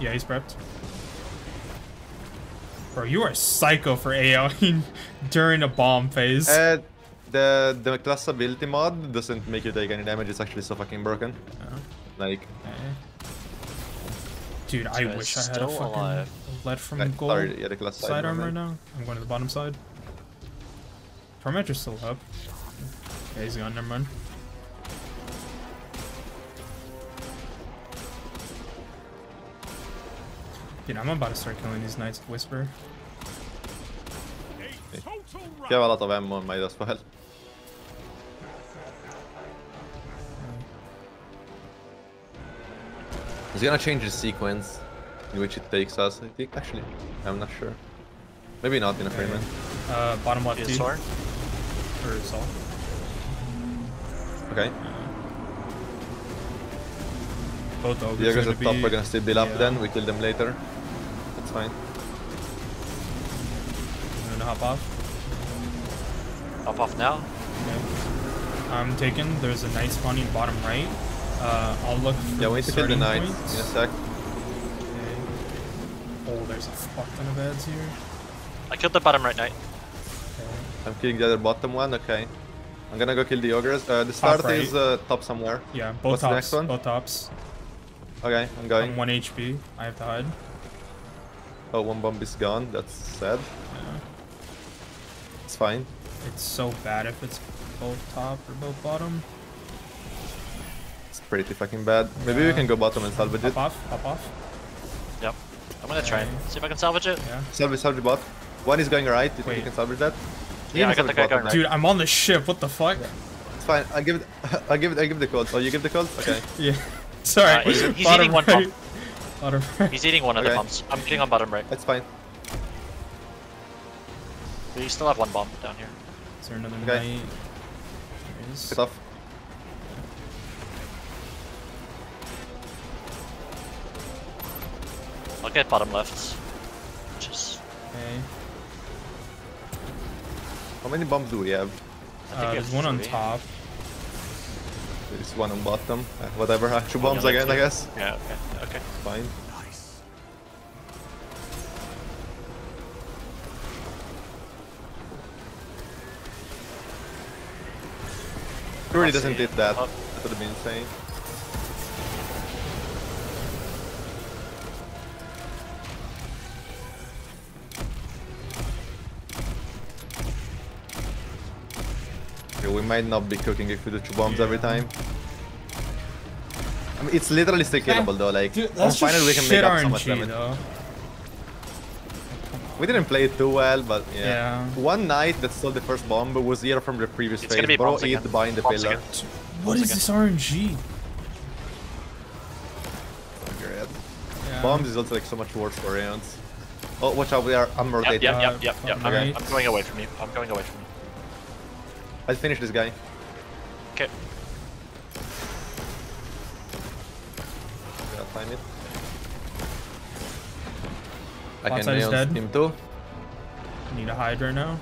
Yeah, he's prepped. Bro, you are psycho for AOing during a bomb phase. Uh, the the class ability mod doesn't make you take any damage. It's actually so fucking broken. Like, Okay. Dude, I guy's wish I had a fucking alive. lead from uh, gold sorry, yeah, the class side sidearm one, right now. I'm going to the bottom side. Tormentor's still up. Okay, he's gone. Never mind. Dude, I'm about to start killing these knights with Whisper. A You have a lot of ammo on might as well. It's gonna change the sequence in which it takes us. I think actually, I'm not sure. Maybe not in a frame. Uh, bottom left Is Or Saul. Okay. Both ogres The ogres gonna at top be- are gonna stay build up yeah. then. We kill them later. That's fine. I'm gonna hop off. Hop off now. Okay. I'm taken. There's a knight spawning bottom right. Uh, I'll look for Yeah, we need to kill the starting knights points. in a sec. Okay. Oh, there's a fuck ton of ads here. I killed the bottom right knight. Okay. I'm killing the other bottom one. Okay. I'm gonna go kill the ogres. Uh, the start right. is uh, top somewhere. Yeah, both What's the tops. next one? Both tops. Okay, I'm going. I'm 1 HP. I have to hide. Oh, one bomb is gone. That's sad. Yeah. It's fine. It's so bad if it's both top or both bottom. It's pretty fucking bad. Maybe we can go bottom and salvage it. Hop off. Hop off. Yep. I'm gonna try and Okay. see if I can salvage it. Yeah. Salvage, salvage bot. One is going right. Do You think you can salvage that? Yeah, You I got the salvage guy bottom, going right. Dude, I'm on the ship. What the fuck? It's fine. I'll give it. I'll give it. I'll give the code. Oh, you give the code? Okay. Yeah. Sorry. Uh, he's- he's Bottom eating one right. pump. Bottom right. He's eating one of the Okay. bombs. I'm killing on bottom right. That's fine. We still have one bomb down here. Is there another Okay. knight? There is. Get off. I'll get bottom left. Just Okay. How many bombs do we have? I think Uh, there's have one on top. There's one on bottom. Uh, whatever. Uh, two bombs again, I guess. Yeah. Okay. Okay. Fine. Really I'll doesn't see. hit that. Oh. That would have been insane. Okay, we might not be cooking if we do two bombs every time. I mean, it's literally still killable though. Like, Dude, on final we can make shit up so much damage. though. We didn't play it too well, but yeah. Yeah. One night that stole the first bomb was here from the previous It's phase. gonna be Bro bombs again. behind the Bombs pillar. again. What is this RNG? Yeah. Bombs is also like so much worse for rounds. Oh, watch out! We are. I'm Yep. rotating. Yep. Yep. Yep. Yep. I'm. I'm going away from you. I'm going away from you. I'll finish this guy. Okay. I'll time it. I Bot can side is nail dead. him too. Need to hide right now.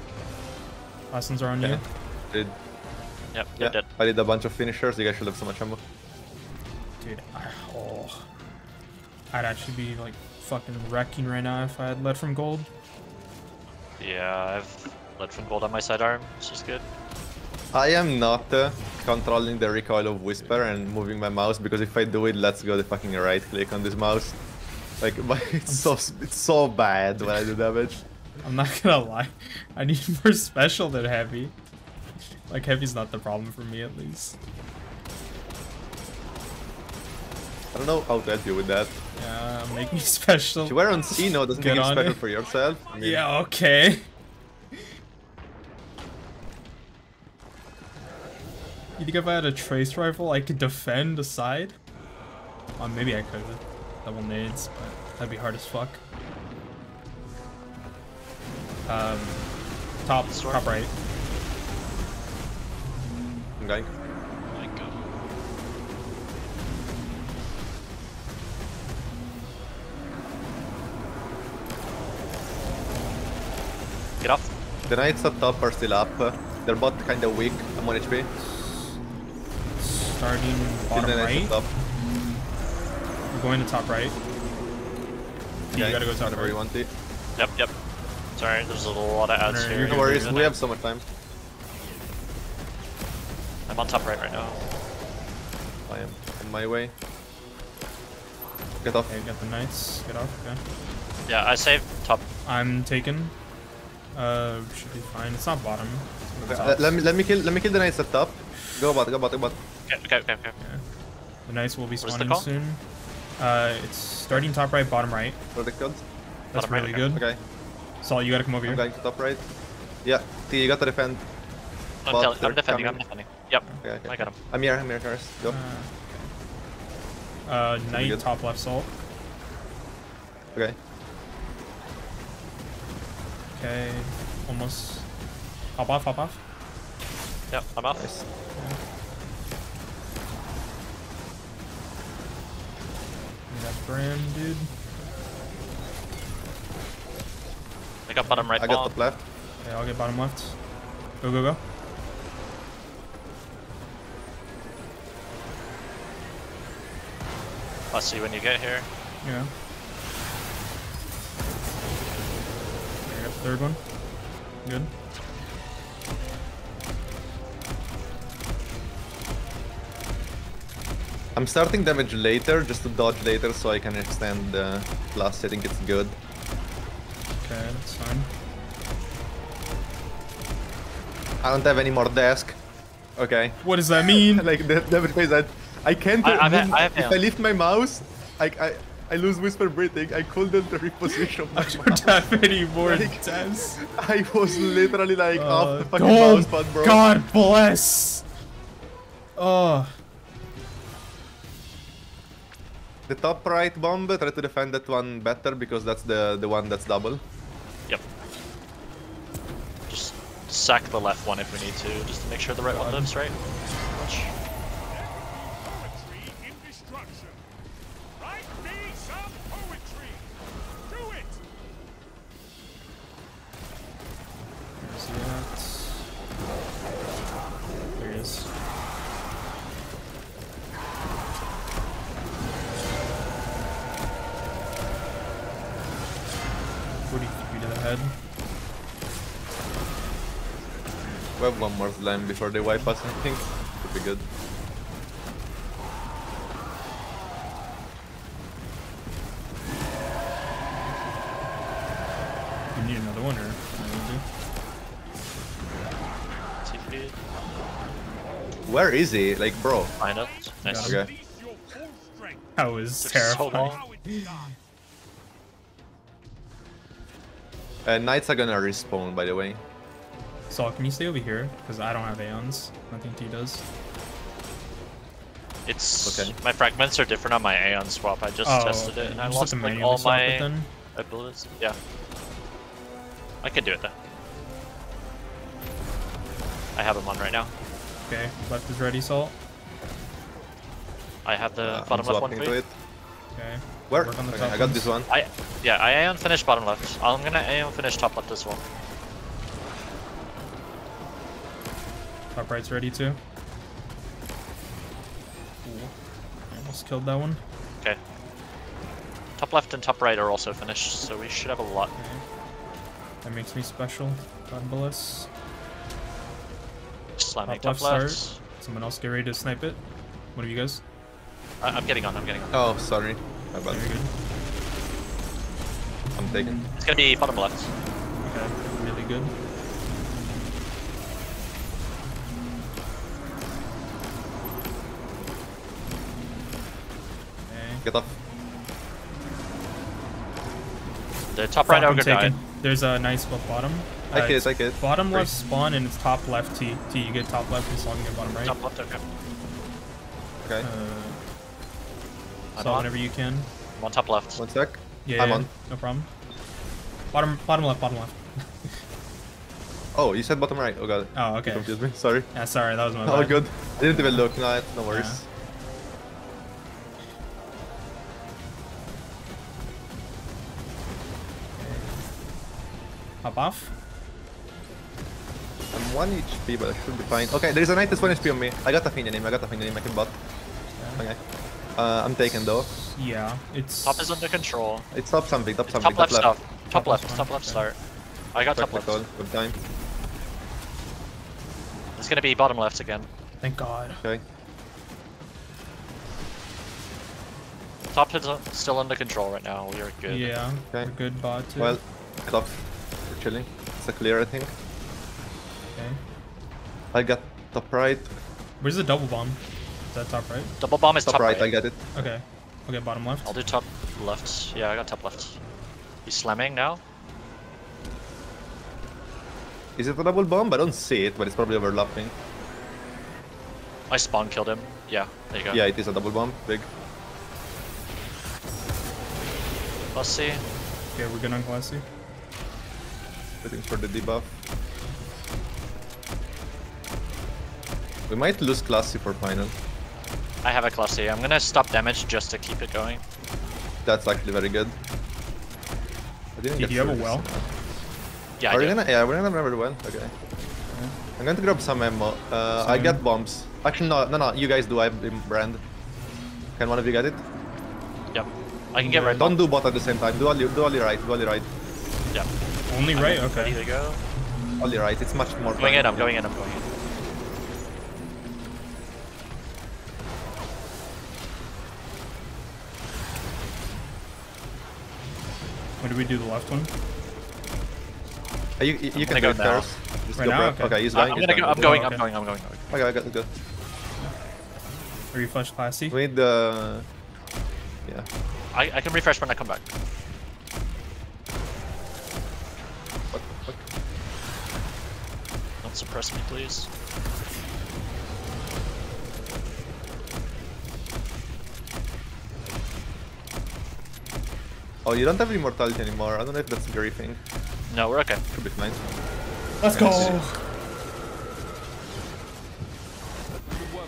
Lessons are on Yeah. you. Did, Yep. yeah, Dead. I did a bunch of finishers. You guys should have so much ammo. Dude, I, oh. I'd actually be like fucking wrecking right now if I had lead from gold. Yeah. I've lead from gold on my sidearm. This is good. I am not uh, controlling the recoil of Whisper and moving my mouse because if I do it, let's go the fucking right click on this mouse. Like, my, it's so it's so bad when I do damage. I'm not gonna lie. I need more special than heavy. Like heavy's not the problem for me at least. I don't know how to help you with that. Yeah, make me special. If you were on Sino, doesn't Get make you special it. for yourself. I mean, Yeah, okay. You think if I had a trace rifle, I could defend a side? Oh, maybe I could. Double nades, but that'd be hard as fuck. Um, top, Sword. top right. I'm going. My god. Get off. The knights at top are still up. They're both kind of weak. I'm 1 HP. Starting bottom right. at top. We're going to top right. Yeah, you gotta go top whenever right. you want it. Yep. Yep. Sorry, there's a lot of ads here. No worries, we have so much time. I'm on top right right now. I am on my way. Get off. Okay, got the knights. Get off. Okay. Yeah, I saved top. I'm taken. Uh, should be fine. It's not bottom. It's Okay, top. let, let me let me kill let me kill the knights at top. Go bot, go bot, go bot. Okay, okay, okay. okay. Yeah. The knights will be What is the spawning soon. Uh, it's starting top right, bottom right. Protected. That's Bottom right, really okay. good. Okay, Salt, you gotta come over I'm here. going to top right. Yeah, T, you got to defend. I'm, tell- I'm they're defending, I'm defending. Yep, Okay, okay. I got him. I'm here, I'm here, Karis. Go. Uh, uh, knight, top left, salt. Okay. Okay, almost. Hop off, hop off. Yep, I'm off. Nice. We got Bram, dude. I got bottom right I got bomb. top left. Okay, I'll get bottom left. Go, go, go. I'll see when you get here. Yeah. I got the third one. Good. I'm starting damage later, just to dodge later so I can extend the plus. I think it's good. Okay, that's fine. I don't have any more desk. Okay. What does that mean? like the damage phase that I can't I- I have- move- I have if him. I lift my mouse, I I, I lose whisper breathing. I couldn't reposition my don't mouse. have any more Like- tabs. I was literally like Uh, off the fucking God, mouse pad, bro. God bless. Oh, The top right bomb, try to defend that one better because that's the the one that's double. Yep. Just sack the left one if we need to, just to make sure the right one lives, right? Much. Have one more slime before they wipe us, I think. Could be good. You need another one, or I need to? Where is he? Like, bro. Line up. Nice. Got Okay. Release your full strength. That was Took so terrifying. long. How it's done. Uh, knights are gonna respawn, by the way. Saul, can you stay over here? Because I don't have Aeons. I think he does. It's Okay. my fragments are different on my Aeon swap. I just oh, tested okay. it and I You just lost have to like manually all swap my it abilities. Yeah. I can do it though. I have him on right now. Okay, left is ready, Salt. I have the Uh, I'm bottom left one for you. it. Okay. Where? Work on the Okay, top I got ones. this one. I yeah, I Aeon finished bottom left. I'm gonna Aeon finish top left as well. Top right's ready too. Cool. I almost killed that one. Okay. Top left and top right are also finished, so we should have a lot. Okay. That makes me special. God bless. Slamming Top top, left left. start. Someone else get ready to snipe it. One of you guys. I- I'm getting on. I'm getting on. Oh, sorry. My bad. Very good. I'm taking. It's gonna be bottom left. Okay, really good. Get off. The top right Fuck, I'm ogre died. There's a nice spot bottom. I Uh, kid, I kid. Bottom Free. left spawn and it's top left T. T, you get top left and Saul can get bottom right. Top left. Okay. Okay. Uh, I'm on. whenever you can. I'm on top left. One sec. Yeah, I'm yeah, on. No problem. Bottom, bottom left, bottom left. Oh, you said bottom right. Oh god. Oh, You okay. confused me. Sorry. Yeah, sorry, that was my Oh, bad. good. I didn't even look. No, no worries. Hop off. I'm 1 HP, but I should be fine. Okay, there's a knight that's 1 HP on me. I got a Fiend name. I got a Fiend name. I can bot. Okay. Uh, I'm taken though. Yeah, it's Top is under control. It's top something. Top something. Top left left. Top Top left. left Top left okay. start. I got Check top left. call. Good time. It's gonna be bottom left again. Thank God. Okay. Top is still under control right now. We're good. Yeah. Okay. We're good bot too. Well, top. We're chilling. It's a clear, I think. okay. I got top right. Where's the double bomb? Is that top right? Double bomb is Top, top, right, I got it. Okay. Okay, bottom left. I'll do top left. Yeah, I got top left. He's slamming now. Is it a double bomb? I don't see it, but it's probably overlapping. I spawn killed him. Yeah, there you go. Yeah, it is a double bomb. Big. Let's see. Okay, we're good on classy. Waiting for the debuff. We might lose classy for final. I have a class I'm gonna stop damage just to keep it going. That's actually very good. I didn't Do get you have a well? this. Yeah, I Are we do. gonna? Yeah, we're gonna remember well. Okay. I'm going to grab some ammo. Uh, I get bombs. Actually, no, no, no. You guys do. I have the brand. Can one of you get it? Yep. I can get right. Don't do both at the same time. Do only, do only right. Do only right. Yep. Only right? Ready Okay. to go. Only right. It's much more. Going fun. in. I'm going in. I'm going in. What do we do the left one? Uh, you, you, you can go now. first. Just Right go now? Okay. Okay, he's I- going. I'm he's gonna go. I'm going. going. okay. I'm going. I'm going. I'm going. Okay, okay, good. Refresh classy. We need the. Yeah. I, I can refresh when I come back. Don't me, please. Oh, you don't have immortality anymore. I don't know if that's a Gary thing. No, we're okay. Should be fine. Let's go.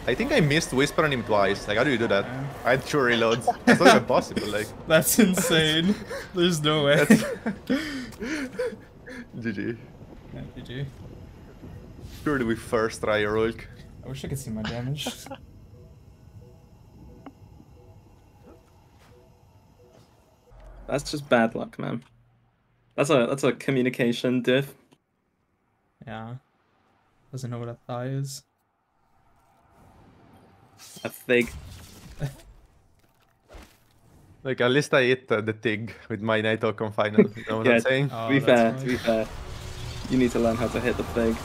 I think I missed Whisper on him twice. Like, how do you do that? I had two reloads. That's not even possible. Like, That's insane. There's no way. GG. Yeah, GG. Surely we first try Rhulk. I wish I could see my damage. That's just bad luck, man. That's a that's a communication diff. yeah. Doesn't know what a thigh is. A thig. Like, at least I hit uh, the TIG with my Night Ocon final. You know what Yeah. I'm saying? Oh, to be that's fair, right. to be fair. You need to learn how to hit the thig.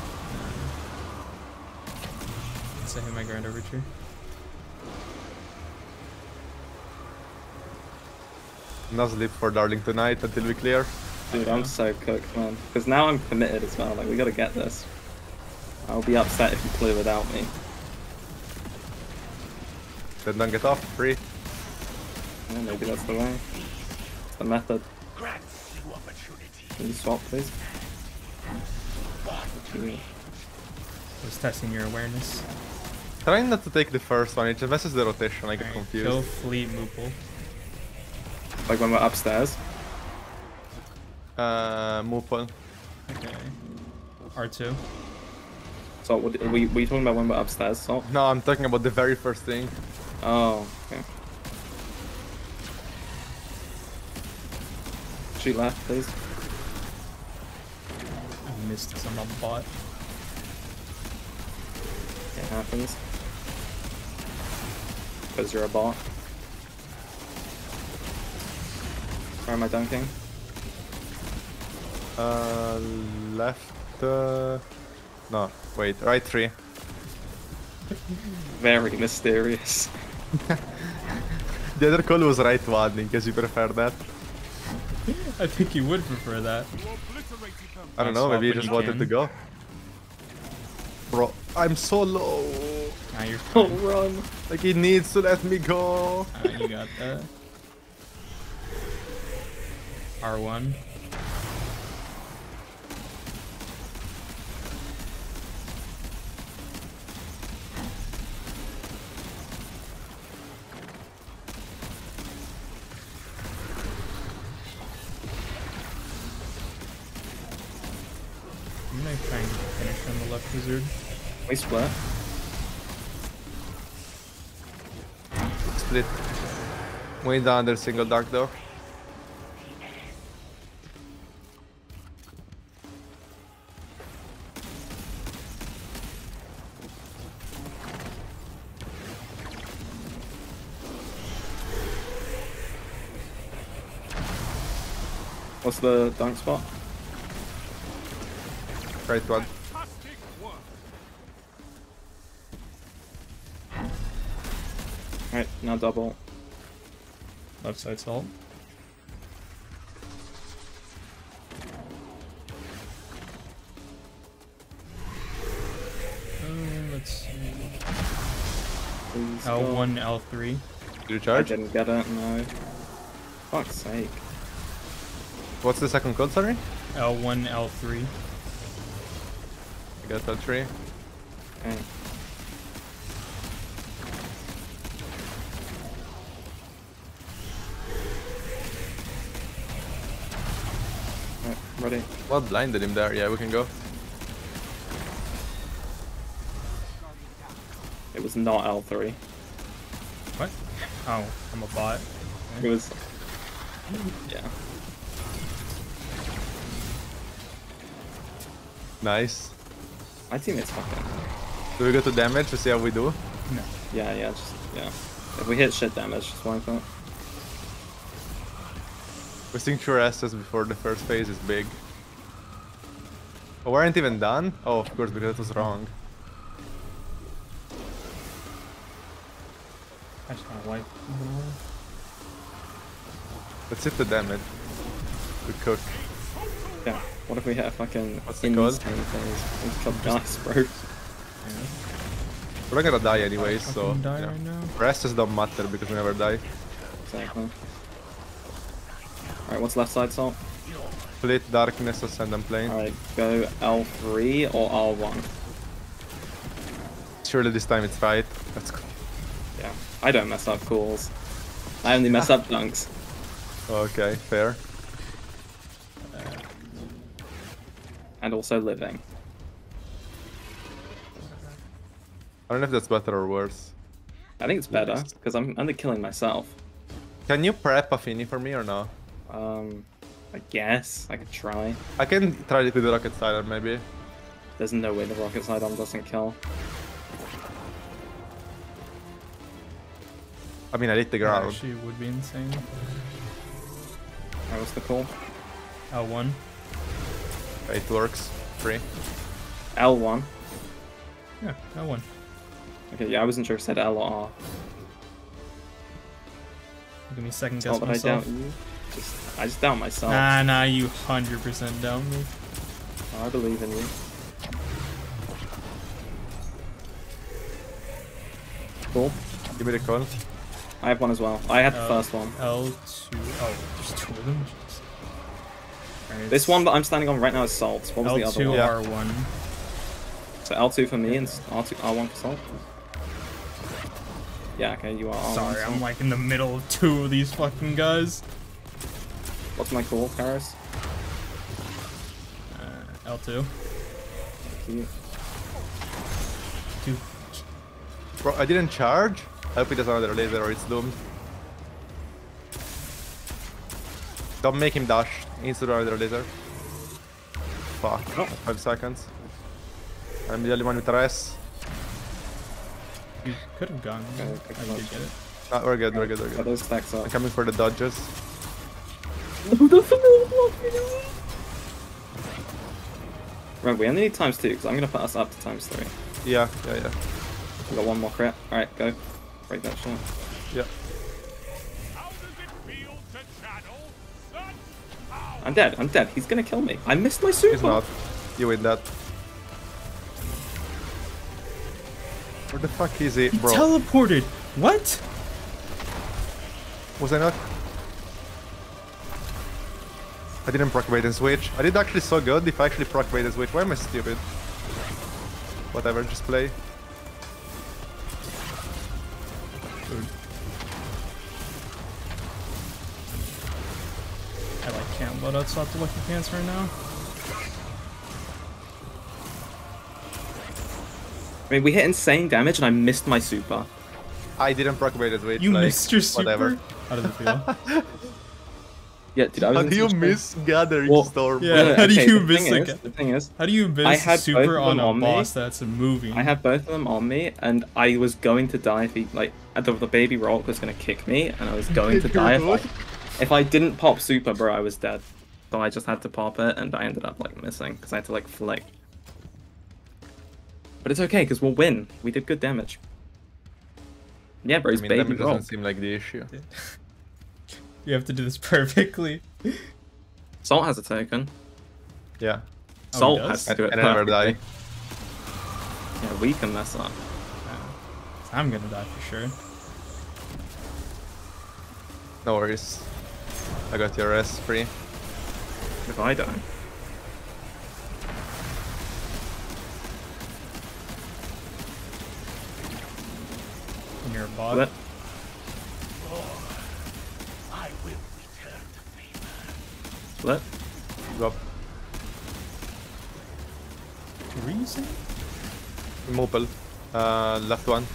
Let's hit my grand overture. No sleep for Darling tonight until we clear. Dude, I'm so cooked, man. Because now I'm committed as well. Like, we gotta get this. I'll be upset if you clear without me. Then don't get off. Free. Yeah, maybe that's the way. It's the method. Can you swap, please? Gee. Just testing your awareness. Trying not to take the first one. It just messes the rotation. I get Alright, confused. Kill Fleet Moople. Like when we're upstairs. Uh, Moopal. Okay. R2. So, what, are we, we talking about when we're upstairs? So, No, I'm talking about the very first thing. oh, okay. Shoot left, please. I missed this on the bot. It happens. Because you're a bot. Where am I dunking? Uh, left. Uh, no, wait. Right three. Very mysterious. The other call was right one, in case you prefer that. I think you would prefer that. I don't know, maybe you just you wanted can. to go. Bro, I'm so low. Now you're Oh, fine. run! Like, he needs to let me go. Ah, you got that. R1. I'm gonna try and finish on the left wizard. We split. split. We down another single duck though. What's the dunk spot? Right one. Alright, now double. Left side salt. Uh, let's see. Please L1, L3. Did you God. I charge? didn't get it, no. Fuck's sake. What's the second code, sorry? L1, L3. I got that tree. Okay. Ready. Well, blinded him there. Yeah, we can go. It was not L3. What? Oh, I'm a bot. It was. Yeah. Nice. My teammate's fucking. Do we go to damage to see how we do? No. Yeah, yeah, just. Yeah. If we hit shit damage, just wipe it. Wasting sure Estes before the first phase is big. Oh, we aren't even done? Oh, of course, because it was wrong. I just want to wipe. Mm-hmm. Let's hit the damage. We cook. Yeah. What if we hit a fucking What's it called? insane phase? We killed guys, bro. We're not gonna die anyways, so. Fucking die yeah. right now. Restes don't matter because we never die. Exactly. Alright, what's left side salt? Split darkness, ascend and plane. Alright, go L3 or R1. Surely this time it's right. That's cool. Yeah. I don't mess up calls. I only mess ah. up dunks. Okay, fair. And also living. I don't know if that's better or worse. I think it's better, because I'm only killing myself. Can you prep a Fini for me or no? Um, I guess I could try. I can try it with the rocket siren maybe. There's no way the rocket side on doesn't kill. I mean, I hit the That ground. actually would be insane. That was the call? L1. It works. Free. L1. Yeah, L1. Okay, yeah, I wasn't sure if it said L or R. Give me a second It's guess not that I myself. Doubt you. Just, I just doubt myself. Nah, nah, you 100% doubt me. I believe in you. Cool. Give me the call. I have one as well. I had the Uh, first one. L2. Oh, there's two of them? Jeez. Alright, This one that I'm standing on right now is salt. What was the other one? L2, one? Yeah. R1. So L2 for me and R2, R1 for salt. Yeah, okay, you are R1. Sorry. I'm like in the middle of two of these fucking guys. What's my call, Karis? Uh, L2. Thank you. Two. Bro, I didn't charge. I hope it does another laser or it's doomed. Don't make him dash. He needs to do another laser. Fuck. Oh. Five seconds. I'm the only one with res. You could have gone. Okay, I good did get it. Ah, we're good, we're good, we're Got good. those stacks up. I'm coming for the dodges. Right, we only need times two, because I'm going to put us up to times three. Yeah, yeah, yeah. we got one more crit. Alright, go. Break that shit. Yeah. How does it feel to channel such power? I'm dead, I'm dead. He's going to kill me. I missed my super! He's not. You win that. Where the fuck is he, bro? Teleported! What? Was I not? I didn't proc bait and switch. I did actually so good if I actually proc bait and switch. Why am I stupid? Whatever, just play. I like can't load out stop the lucky pants right now. I mean, we hit insane damage and I missed my super. I didn't proc bait and switch. You like, missed your super? Whatever. How does it feel? Yeah, dude, I was How do you such pain. miss Gathering Well, Storm? Yeah. bro? how do you the miss thing a is- The thing is, How do you miss I miss had both super on them a on me. boss that's a moving? I had both of them on me, and I was going to die if he, like, the, the baby rock was going to kick me, and I was going to die if I, if I didn't pop super, bro, I was dead. so I just had to pop it, and I ended up like missing because I had to like flick. But it's okay because we'll win. We did good damage. Yeah, bro, I mean, baby damage roll. doesn't seem like the issue. You have to do this perfectly. Salt has a token. Yeah. Oh, Salt he has to do it And I never die. Yeah, we can mess up. I'm gonna die for sure. No worries. I got your S free. If I die. And you're a bot. Let, favor. let. Go. Reason? Mopel. Uh, left one.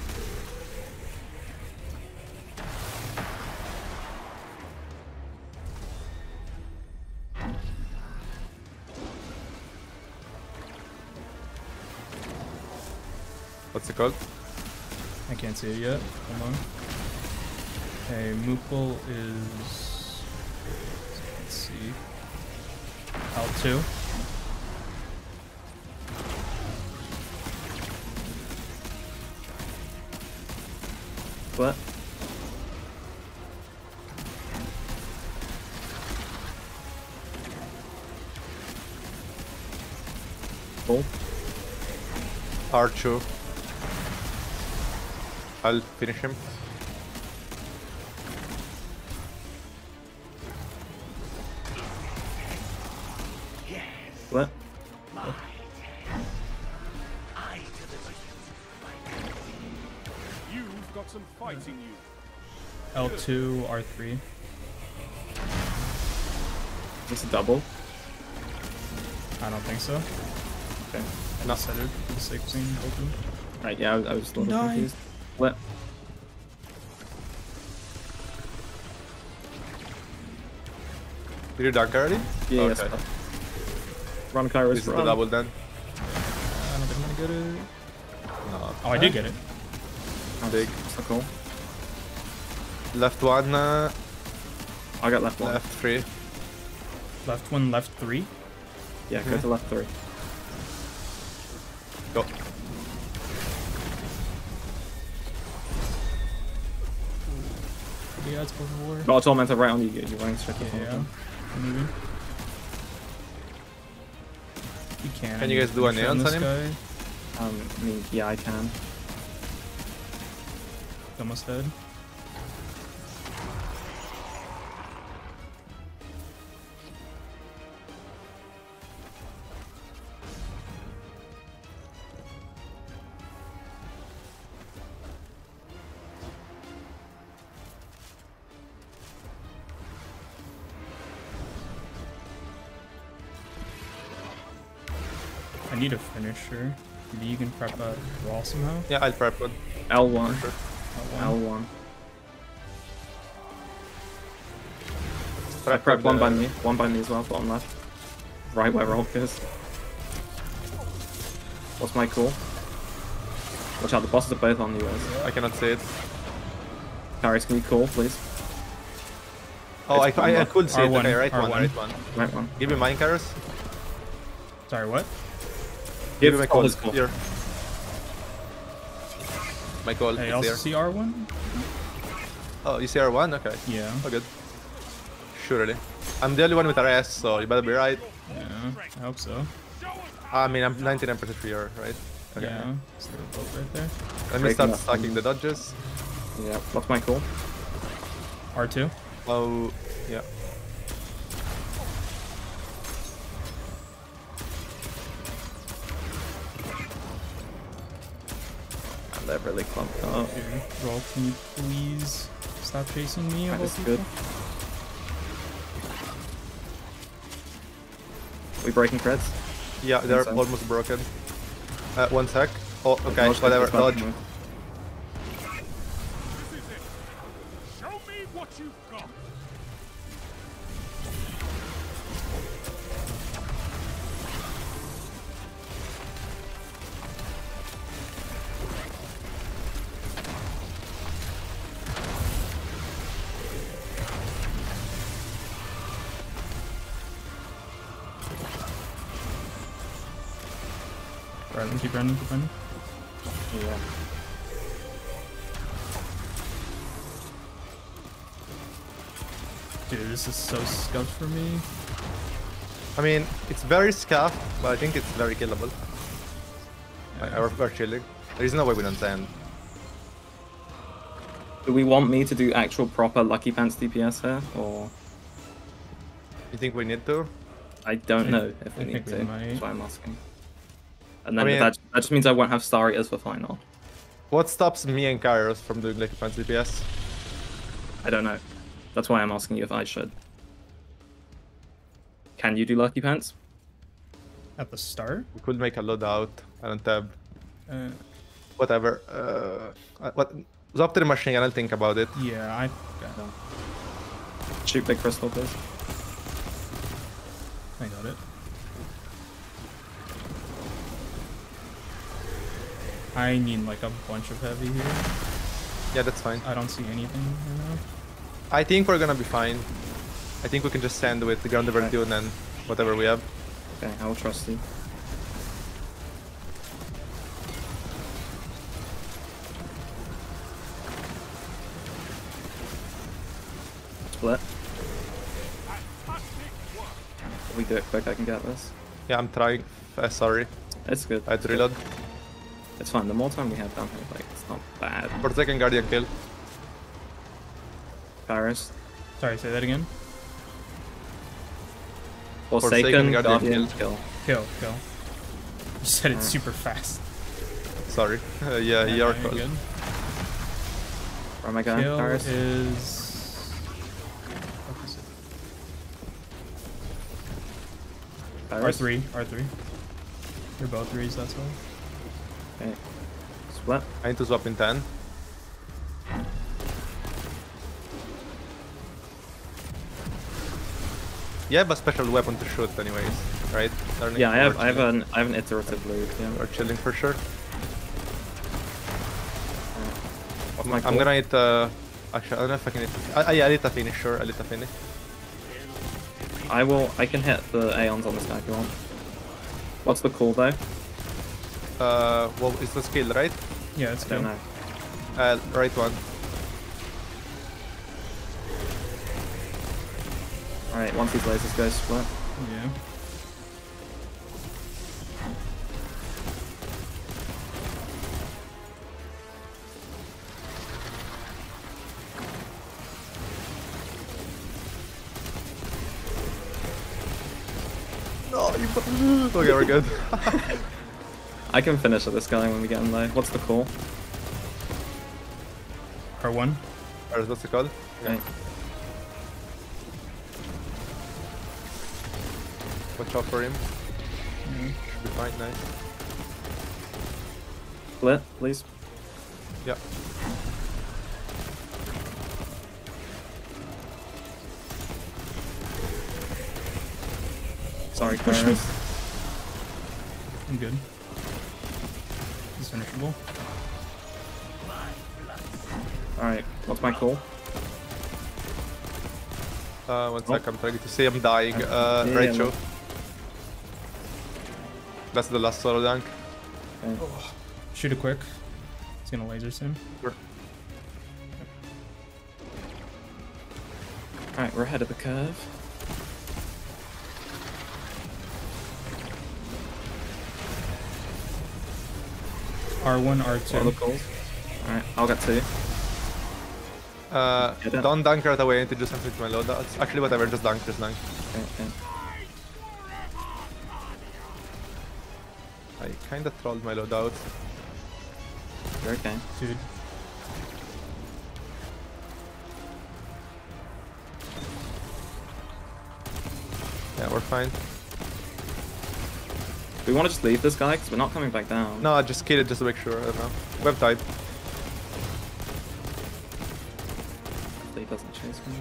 What's it called? I can't see it yet. Hold on. Okay, Moople is. Let's see. L2. Let. Cool. R2. I'll finish him. L2, R3. It's a double. I don't think so. Okay. I No. just said it for the sake of saying open. Right, yeah, I, I was a little Die. confused. What? Did you dunk already? Yeah, okay. yes. Run, Kyros, This is the run. double then. I don't think I'm gonna get it. No. Oh, I did get it. Big. So cool. Left one, uh, I got left one. left three. Left one, left three. Yeah, go to left three. Go. Yeah, it's before. Got a tormentor right on you. You're running straight to Yeah, tormentor. You can. Can you guys do a Push on this on him? guy. Um, I mean, yeah, I can. Almost dead. Need a finisher. Maybe you can prep a wall somehow. Yeah, I'll prep one. L1. That one. L1. I prep one by me. One by me as well, bottom left. Right where Rhulk is. What's my call? Watch out, the bosses are both on you guys. I cannot see it. Darius, can you call, please? Oh, I, It's I, I one could see it. R1, Okay, right one, R1. right one. Right one. Give me mine, Karis. Sorry, what? Give me my Give call. call. Here. My call. Hey, it's also here. see R1? Oh, you see R1? Okay. Yeah. Oh, good. Surely. I'm the only one with RS, so you better be right. Yeah, I hope so. I mean, I'm 99% sure you're right. Okay. Yeah, so right there. Let me Breaking start up. stacking the dodges. Yeah, what's my call? R2. Oh, yeah. And they're really clumped up. Here, roll, can you please stop chasing me? That of all good. We breaking creds? Yeah, they're sec. almost broken. Uh, one sec. Oh, okay, Dodge, whatever. dodge, dodge. Dodge. This is it. Show me what you've got. Alright, then keep running, keep running. Yeah. Dude, this is so scuffed for me. I mean, it's very scuffed, but I think it's very killable. Like, we're, we're chilling. There is no way we don't stand. Do we want me to do actual proper Lucky Pants DPS here, or You think we need to? I don't I- know if we I need think we to. might. That's why I'm asking. And then mean- that, that just means I won't have Star Eaters for final. What stops me and Kyros from doing like a fancy DPS? I don't know. That's why I'm asking you if I should. Can you do Lucky Pants? At the start? We could make a loadout and tab. Uh, Whatever. Uh, what? It's up to the machine. And I don't think about it. yeah, I. Shoot Big Crystal, please. I got it. I need like a bunch of heavy here. Yeah, that's fine. I don't see anything right now. I think we're gonna be fine. I think we can just send with the ground over and then whatever we have. Okay, I will trust you. Split. If we do it quick, I can get this. Yeah, I'm trying. Uh, sorry, It's good. I had to reload. It's fine. The more time we have down here, like, it's not bad. For second guardian kill. Paris. Sorry, say that again. Forsaken, Forsaken Guardian, Guardian kill. Kill, kill. You said it Alright. super fast. Sorry. Uh, yeah, Yeah, you're close. good. Where am I going, Kill Paris? is. what is it? Paris? R3, R3. You're both threes, that's all. Split. I need to swap in 10. You have a special weapon to shoot anyways, right? Learning Yeah, I have, I have an, I have an iterative loop. Yeah. Or chilling for sure. My I'm gonna hit, uh... Actually, I don't know if I can hit... Uh, yeah, I lit a finish, sure, I lit a finish. I will. I can hit the Aeons on this guy if you want. What's the call though? Uh, well, it's the skill, right? Yeah, it's I don't kill. know. Uh, right one. Alright, once these lasers go split. Yeah. No, you... okay, we're good. I can finish at this guy when we get in there. What's the call? R1. or what's it called? Okay. Watch out for him. Yeah. Should be fine, nice. Split, please. Yeah. Sorry, Push Paris. I'm good. It's finishable. Alright, what's my call? Uh, one sec, I'm trying to see I'm dying. Uh, Oh. Yeah, right, yeah, That's the last solo dunk. Okay. Shoot it quick. It's gonna laser soon. Alright, we're ahead of the curve. R1, What are the R2. calls? Alright, I'll get two. Uh, Yeah, don't dunk right away, I need to do something to my loadouts. Actually, whatever, just dunk, just dunk. Okay, okay. I kinda trolled my loadout. You're okay. Dude. Yeah, we're fine. Do we want to just leave this guy? Because we're not coming back down. No, I just kill it just to make sure, I don't know. Web type. He doesn't chase me.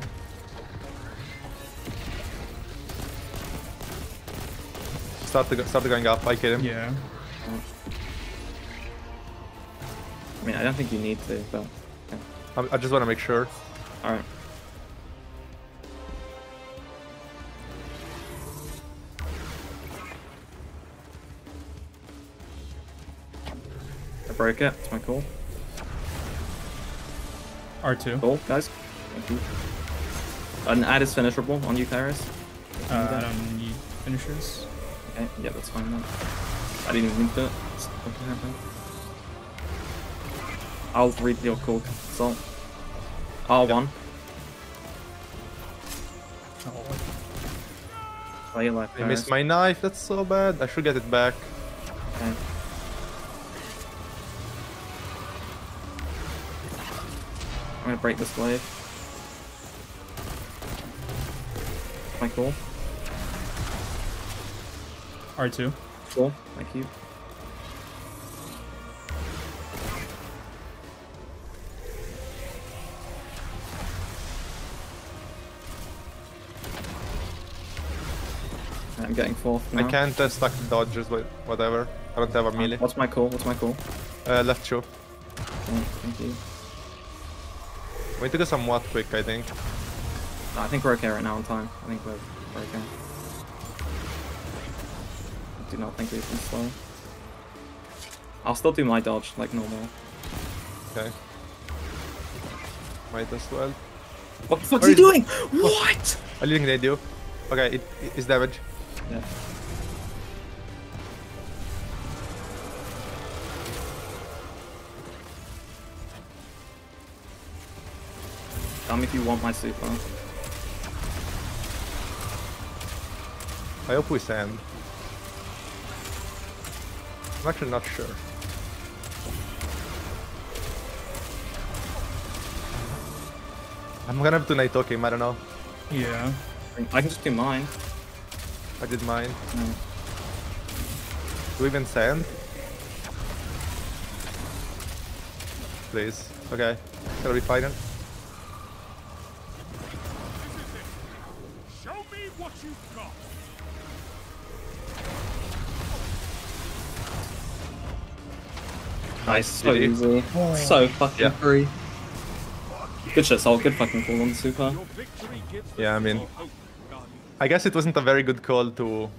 Start, the, start the going up, I kill him. Yeah. I mean, I don't think you need to, but... Okay. I, I just wanna make sure. Broke it. It's my call. R2. Cool, guys. Thank you. An ad is finishable on you, Paris. Uh, I don't need finishers. Okay, yeah, that's fine then. I didn't even mean to. It's fucking happened. I'll read your call, so. R1. Oh, Play your life, I missed my knife, that's so bad. I should get it back. Break this blade. My call. R2. Cool. Thank you. I'm getting fourth now. I can't uh, stack the dodges, but whatever. I don't have a melee. What's my call? What's my call? Uh, left shoe. Oh, thank you. We need to go somewhat quick, I think. No, I think we're okay right now on time. I think we're, we're okay. I do not think we've been slow. I'll still do my dodge like normal. Okay. Might as well. What the fuck's he doing? What? I think they do. Okay, it, it's damage. Yeah. Tell me if you want my super. I hope we send. I'm actually not sure. I'm gonna have to night him, I don't know. Yeah. I can just do mine. I did mine. No. Do we even send? Please. Okay. Gotta be fighting. Nice. So easy. So fucking Yeah. free. Good shit, Sol. Good fucking call on super. Your victory gives Yeah, I mean- your hope, Guardian. I guess it wasn't a very good call to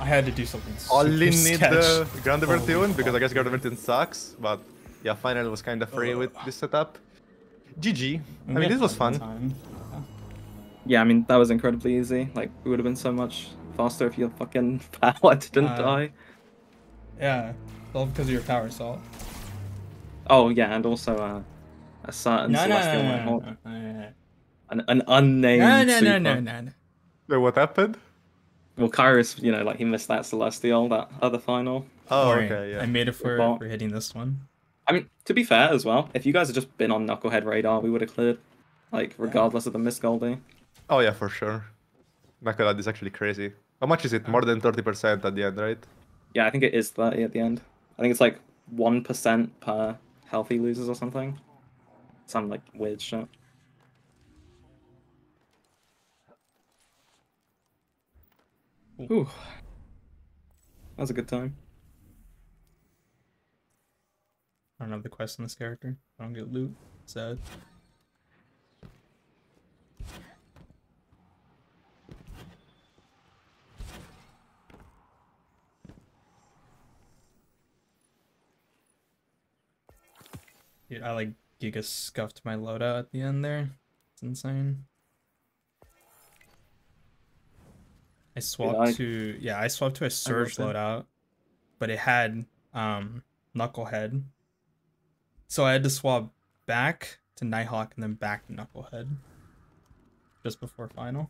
I had to do something super only need sketch. the Grandiver Holy tune because I fuck. guess Grand Overture sucks, but yeah, final was kind of free with this setup. GG. I mean, this was fun fun. time. Yeah, I mean that was incredibly easy. Like we would have been so much faster if your fucking power didn't Uh, die. Yeah. All because of your power salt. Oh yeah, and also uh, a certain No, no, no, celestial no, no, no, no, An, an unnamed no, no, super. no, no, no, no. Wait, what happened? Well, Kyros, you know, like he missed that celestial, that other final. Oh, Alright, okay, yeah. I made it for, bot. for hitting this one. I mean, to be fair as well, if you guys had just been on Knucklehead radar, we would have cleared. Like, regardless of the miss Goldie. Oh yeah, for sure. Knucklehead is actually crazy. How much is it? More than 30% at the end, right? Yeah, I think it is 30 at the end. I think it's like 1% per healthy losers or something. Some like weird shit. Ooh. That was a good time. I don't have the quest on this character. I don't get loot. Sad. Dude, I like giga scuffed my loadout at the end there. It's insane. I swapped I- to yeah, I swapped to a surge loadout, but it had um knucklehead. So I had to swap back to Nighthawk and then back to Knucklehead. Just before final.